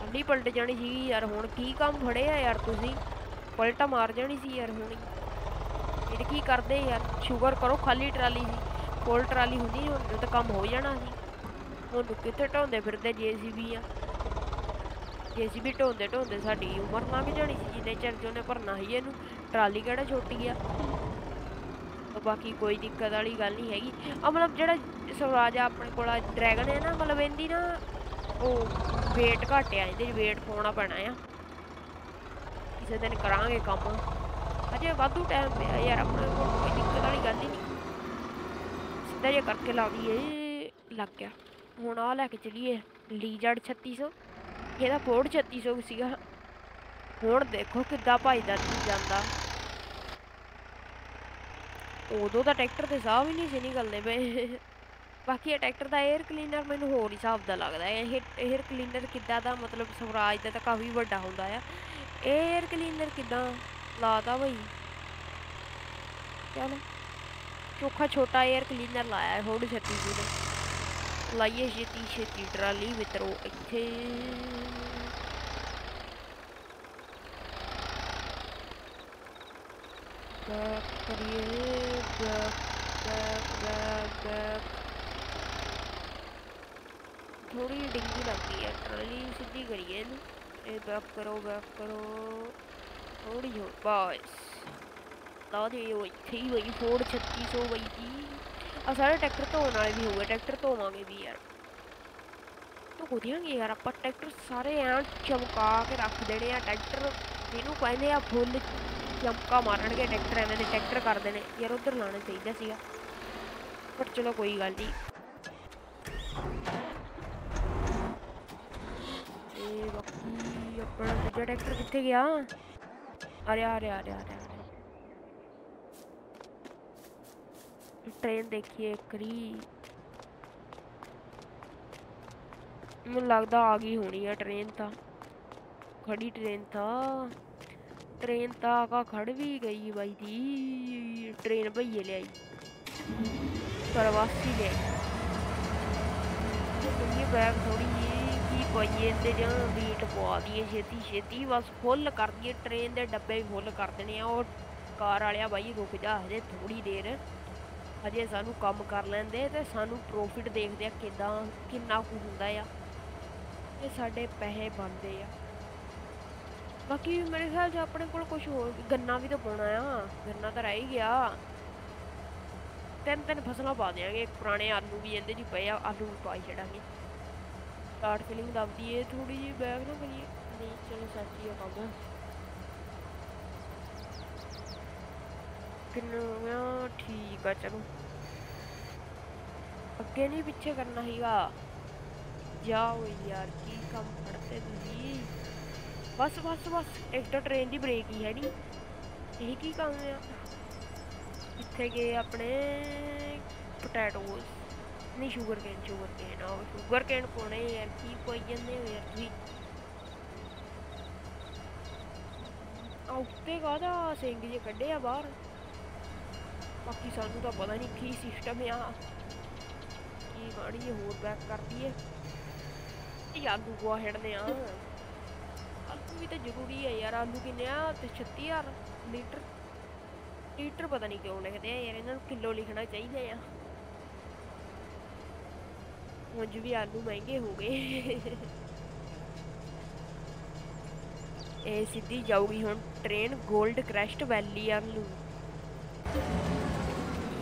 ਅੱਲੀ ਪਲਟ ਜਾਣੀ ਸੀ ਯਾਰ, ਹੁਣ ਕੀ ਕੰਮ ਫੜੇ ਆ ਯਾਰ ਤੁਸੀਂ? ਪਲਟਾ ਮਾਰ ਜਾਣੀ ਸੀ ਯਾਰ ਹੁਣ। ਇਹ ਕੀ ਕਰਦੇ ਯਾਰ? ਸ਼ੂਗਰ ਕਰੋ, ਖਾਲੀ ਟਰਾਲੀ ਸੀ। ਫੁੱਲ ਟਰਾਲੀ ਹੁੰਦੀ ਹੁਣ ਤਾਂ ਕੰਮ ਹੋ ਜਾਣਾ ਸੀ। ਹੁਣ ਕਿੱਥੇ ਢਾਉਂਦੇ ਫਿਰਦੇ ਜੀਸੀਬੀ ਆ। ਜੀਸੀਬੀ ਢੋਂਦੇ ਢੋਂਦੇ ਸਾਡੀ ਉਮਰ ਲੰਘ ਜਾਣੀ ਸੀ ਜਿੰਨੇ ਚਿਰ 'ਚ ਉਹਨੇ ਭਰਨਾ ਸੀ ਇਹਨੂੰ। ਟਰਾਲੀ ਕਿਹੜਾ ਛੋਟੀ ਆ ਤੇ ਬਾਕੀ ਕੋਈ ਦਿੱਕਤ ਵਾਲੀ ਗੱਲ ਨਹੀਂ ਹੈਗੀ। ਆ ਮਤਲਬ ਜਿਹੜਾ ਸਵਰਾਜ ਆਪਣੇ ਕੋਲ ਡਰੈਗਨ ਹੈ ਨਾ, ਮਤਲਬ ਇਹਦੀ ਨਾ ਉਹ weight ਘੱਟ ਆ, ਇਹਦੇ weight ਪਾਉਣਾ ਪੈਣਾ ਆ। ਕਿਸੇ ਦਿਨ ਕਰਾਂਗੇ ਕੰਮ। ਅਜੇ ਵਾਧੂ ਟਾਈਮ ਪਿਆ ਯਾਰ ਆਪਣੇ ਕੋਲ, ਕੋਈ ਦਿੱਕਤ ਵਾਲੀ ਗੱਲ ਹੀ ਨਹੀਂ। ਸਿੱਧਾ ਜਿਹਾ ਕਰਕੇ ਲਾ ਦਈਏ ਲੱਗ ਗਿਆ। ਹੁਣ ਆ ਲੈ ਕੇ ਚਲੀਏ, ਲੀਜੜ 3600 ਇਹਦਾ ਫੋੜ 3600 ਸੀਗਾ। ਹੁਣ ਦੇਖੋ ਕਿੱਦਾਂ ਭਾਈ ਦਾ ਭਜਦਾ ਜਾਂਦਾ। ਉਦੋਂ ਤਾਂ ਟਰੈਕਟਰ ਦੇ ਸਾਹ ਵੀ ਨਹੀਂ ਸੀ ਨਿਕਲਦੇ ਪਏ। ਬਾਕੀ ਇਹ ਟਰੈਕਟਰ ਦਾ 에ਅਰ ਕਲੀਨਰ ਮੈਨੂੰ ਹੋਰ ਹੀ ਹਿਸਾਬ ਦਾ ਲੱਗਦਾ ਹੈ। ਇਹ 에ਅਰ ਕਲੀਨਰ ਕਿੱਦਾਂ ਦਾ ਮਤਲਬ ਸਵਰਾਜ ਦਾ ਤਾਂ ਕਾਫੀ ਵੱਡਾ ਹੁੰਦਾ ਆ। ਇਹ 에ਅਰ ਕਲੀਨਰ ਕਿੱਦਾਂ ਲਾਦਾ ਬਈ? ਚਲੋ, ਚੋਖਾ ਛੋਟਾ 에ਅਰ ਕਲੀਨਰ ਲਾਇਆ ਹੋਰ ਛੱਤੀ ਜੀ ਨੇ ਲਾਈਏ ਛੇਤੀ ਛੇਤੀ ਟਰਾਲੀ ਮਿੱਤਰੋ ਇੱਥੇ। ਬੈਕ ਕਰੀਏ, ਬੈਕ ਬੈਕ ਬੈਕ ਬੈਕ। ਥੋੜੀ ਡਿੰਗੀ ਲੱਗਦੀ ਹੈ, ਟਰਾਲੀ ਸਿੱਧੀ ਕਰੀਏ ਇਹਨੂੰ। ਇਹ ਬੈਕ ਕਰੋ ਬੈਕ ਕਰੋ। ਥੋੜੀ ਹੋ ਬਸ। ਲਾ ਦੇ ਇੱਥੇ ਹੀ ਬਈ, ਫੋੜ 3600 ਬਈ ਜੀ ਆ ਸਾਰੇ ਟਰੈਕਟਰ ਧੋਣ ਵਾਲੇ ਵੀ ਹੋਵੇ ਟਰੈਕਟਰ ਧੋਵਾਂਗੇ ਵੀ ਯਾਰ। ਧੋ ਦਿਆਂਗੇ ਯਾਰ ਆਪਾਂ, ਟਰੈਕਟਰ ਸਾਰੇ ਐਂ ਚਮਕਾ ਕੇ ਰੱਖ ਦੇਣੇ ਆ, ਟਰੈਕਟਰ ਜਿਹਨੂੰ ਕਹਿੰਦੇ ਆ ਫੁੱਲ ਚਮਕਾ ਮਾਰਨਗੇ ਟਰੈਕਟਰ, ਐਵੇਂ ਦੇ ਟਰੈਕਟਰ ਕਰ ਦੇਣੇ। ਯਾਰ ਉਧਰ ਲਾਣਾ ਚਾਹੀਦਾ ਸੀਗਾ, ਪਰ ਚਲੋ ਕੋਈ ਗੱਲ ਨਹੀਂ ਤੇ ਬਾਕੀ ਆਪਣਾ ਦੂਜਾ ਟਰੈਕਟਰ ਕਿੱਥੇ ਗਿਆ? ਅਰੇ ਰਿਹਾ ਆ ਰਿਹਾ। ਆ ਰਿਹਾ ਆ ਰਿਹਾ ਟ੍ਰੇਨ ਦੇਖੀਏ ਮੈਨੂੰ ਲੱਗਦਾ ਆ ਗਈ ਹੋਣੀ ਆ ਟ੍ਰੇਨ ਤਾਂ। ਖੜੀ ਟ੍ਰੇਨ ਤਾਂ। ਟ੍ਰੇਨ ਤਾਂ ਆ ਖੜ ਵੀ ਗਈ ਬਾਈ ਦੀ। ਟ੍ਰੇਨ ਭਈਏ ਲਿਆਈ। ਪ੍ਰਵਾਸੀ ਲਿਆਈ। ਇਹ ਬੈਗ ਥੋੜੀ ਜਿਹੀ ਕੀ ਪਾਈਏ ਤੇ ਜਾਂ ਵੀਟ ਪਵਾ ਦਈਏ ਛੇਤੀ ਛੇਤੀ, ਬਸ ਫੁੱਲ ਕਰ ਦਈਏ। ਟ੍ਰੇਨ ਦੇ ਡੱਬੇ ਵੀ ਫੁੱਲ ਕਰ ਦੇਣੇ ਆ। ਉਹ ਕਾਰ ਵਾਲਿਆ ਬਾਈ ਰੁਕ ਜਾ, ਹਜੇ ਥੋੜੀ ਦੇਰ। ਹਜੇ ਸਾਨੂੰ ਕੰਮ ਕਰ ਲੈਂਦੇ ਤੇ ਸਾਨੂੰ ਪ੍ਰੋਫਿਟ ਦੇਖਦੇ ਆ ਕਿਦਾਂ, ਕਿੰਨਾ ਕੁ ਹੁੰਦਾ ਆ ਤੇ ਸਾਡੇ ਪੈਸੇ ਬਣਦੇ ਆ। ਬਾਕੀ ਮੇਰੇ ਖਿਆਲ 'ਚ ਆਪਣੇ ਕੋਲ ਕੁਝ ਹੋਰ ਗੰਨਾ ਵੀ ਤਾਂ ਪਾਉਣਾ ਆ, ਗੰਨਾ ਤਾਂ ਰਹਿ ਹੀ ਗਿਆ। ਤਿੰਨ ਤਿੰਨ ਫਸਲਾਂ ਪਾ ਦਿਆਂਗੇ ਪੁਰਾਣੇ ਆਲੂ ਵੀ ਇਹਦੇ 'ਚ ਪਏ ਆ, ਆਲੂ ਵੀ ਪਾਈ ਛੱਡਾਂਗੇ। ਸਟਾਰਟ ਫਿਲਿੰਗ ਦੱਬਦੀ ਏ ਥੋੜੀ ਜਿਹੀ ਬੈਗ ਨਾ ਕਰੀਏ ਨਹੀਂ, ਚਲੋ ਸੱਚੀ ਆ ਕੰਮ ਕਿੰਨਾ, ਠੀਕ ਆ, ਚਲੋ। ਅੱਗੇ ਨਹੀਂ ਪਿੱਛੇ ਕਰਨਾ ਹੀਗਾ ਜਾਓ ਯਾਰ, ਕੀ ਕੰਮ ਕਰਦੇ ਤੁਸੀਂ? ਬਸ ਬਸ ਬਸ, ਇੱਕ ਤਾਂ ਟ੍ਰੇਨ ਦੀ ਬ੍ਰੇਕ ਹੀ ਹੈ ਨਹੀਂ ਇਹ ਕੀ ਕੰਮ ਆ? ਇੱਥੇ ਗਏ ਆਪਣੇ ਪੋਟੈਟੋਸ ਨਹੀਂ ਸ਼ੂਗਰ ਕੇਨ ਸ਼ੂਗਰ ਕੇਨ ਆ ਸ਼ੂਗਰ ਕੇਨ ਕੋਣੇ ਯਾਰ, ਕੀ ਕੋਈ ਜਾਂਦੇ ਹੋ ਯਾਰ ਤੁਸੀਂ? ਆ ਉੱਤੇ ਕਾਹਦਾ ਸਿੰਘ ਜੇ ਕੱਢਿਆ ਬਾਹਰ? ਬਾਕੀ ਸਾਨੂੰ ਤਾਂ ਪਤਾ ਨਹੀਂ ਕੀ ਸਿਸਟਮ ਆ। ਕੀ ਮਾੜੀ ਹੋਰ ਬੈਕ ਕਰਦੀ ਹੈ ਇਹ ਆਲੂ ਗਵਾ ਛੱਡਦੇ ਆ। ਆਲੂ ਵੀ ਤਾਂ ਜ਼ਰੂਰੀ ਹੈ ਯਾਰ, ਆਲੂ ਕਿੰਨੇ ਆ? ਤੇ 36000 ਲੀਟਰ। ਲੀਟਰ ਪਤਾ ਨਹੀਂ ਕਿਉਂ ਲਿਖਦੇ ਆ ਯਾਰ, ਇਹਨਾਂ ਨੂੰ ਕਿਲੋ ਲਿਖਣਾ ਚਾਹੀਦਾ ਆ। ਉਂਝ ਵੀ ਆਲੂ ਮਹਿੰਗੇ ਹੋ ਗਏ। ਇਹ ਸਿੱਧੀ ਜਾਊਗੀ ਹੁਣ ਟ੍ਰੇਨ 골ਡ ਕ੍ਰੈਸਟ ਵੈਲੀ ਆਲੂ।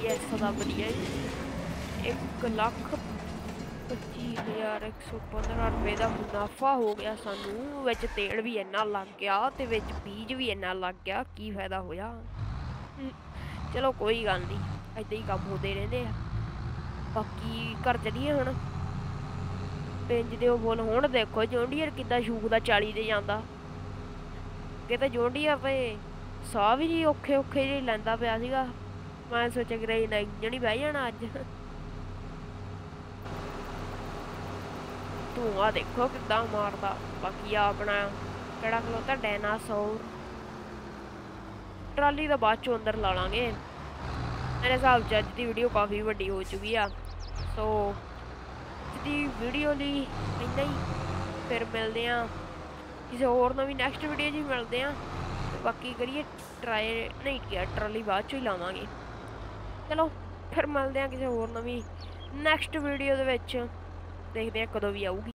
ਨੂੰ ਯੈਸ ਦਾ ਵਧੀਆ ਜੀ। 1 ਲੱਖ 25115 ਰੁਪਏ ਦਾ ਮੁਨਾਫਾ ਹੋ ਗਿਆ ਸਾਨੂੰ, ਵਿੱਚ ਤੇਲ ਵੀ ਇੰਨਾ ਲੱਗ ਗਿਆ ਤੇ ਵਿੱਚ ਬੀਜ ਵੀ ਇੰਨਾ ਲੱਗ ਗਿਆ, ਕੀ ਫਾਇਦਾ ਹੋਇਆ? ਚਲੋ ਕੋਈ ਗੱਲ ਨਹੀਂ ਏਦਾਂ ਹੀ ਕੰਮ ਹੁੰਦੇ ਰਹਿੰਦੇ ਆ। ਬਾਕੀ ਘਰ ਚਲੀਏ ਹੁਣ। ਪਿੰਜ ਦੇ ਉਹ ਬੋਲ ਹੁਣ ਦੇਖੋ, ਜੌਂਡੀਅਰ ਕਿੱਦਾਂ ਸ਼ੂਕ ਦਾ 40 ਦੇ ਜਾਂਦਾ। ਕਿਤੇ ਜੌਂਡੀਅਰ ਤੇ ਸਾਹ ਵੀ ਨਹੀਂ ਔਖੇ ਔਖੇ ਜਿਹੇ ਲੈਂਦਾ ਪਿਆ ਸੀਗਾ। ਮੈਂ ਸੋਚਿਆ ਕਿ ਰਹੀ ਨਾ ਇੰਜਣ ਬਹਿ ਜਾਣਾ ਅੱਜ। ਤੂੰ ਧੂਆ ਦੇਖੋ ਕਿੱਦਾਂ ਮਾਰਦਾ, ਬਾਕੀ ਆ ਆਪਣਾ ਕਿਹੜਾ ਖਲੋਤਾ ਡਾਇਨਾਸੌਰ। ਟਰਾਲੀ ਦਾ ਬਾਅਦ ਚੋਂ ਅੰਦਰ ਲਾ ਲਾਂਗੇ। ਮੇਰੇ ਹਿਸਾਬ 'ਚ ਅੱਜ ਦੀ ਵੀਡੀਓ ਕਾਫੀ ਵੱਡੀ ਹੋ ਚੁੱਕੀ ਆ। ਸੋ, ਅੱਜ ਦੀ ਵੀਡੀਓ ਲਈ ਇੰਨਾ ਹੀ। ਫਿਰ ਮਿਲਦੇ ਆ ਕਿਸੇ ਹੋਰ ਨਵੀਂ ਨੈਕਸਟ ਵੀਡੀਓ 'ਚ ਮਿਲਦੇ ਆ ਬਾਕੀ ਕਰੀਏ ਟਰਾਈ ਨਹੀਂ ਕਿਹਾ ਟਰਾਲੀ ਬਾਅਦ ਚੋਂ ਹੀ ਲਾਵਾਂਗੇ। ਚਲੋ, ਫਿਰ ਮਿਲਦੇ ਆ ਕਿਸੇ ਹੋਰ ਨਵੀਂ ਨੈਕਸਟ ਵੀਡੀਓ ਦੇ ਵਿੱਚ। ਦੇਖਦੇ ਆ ਕਦੋਂ ਵੀ ਆਊਗੀ।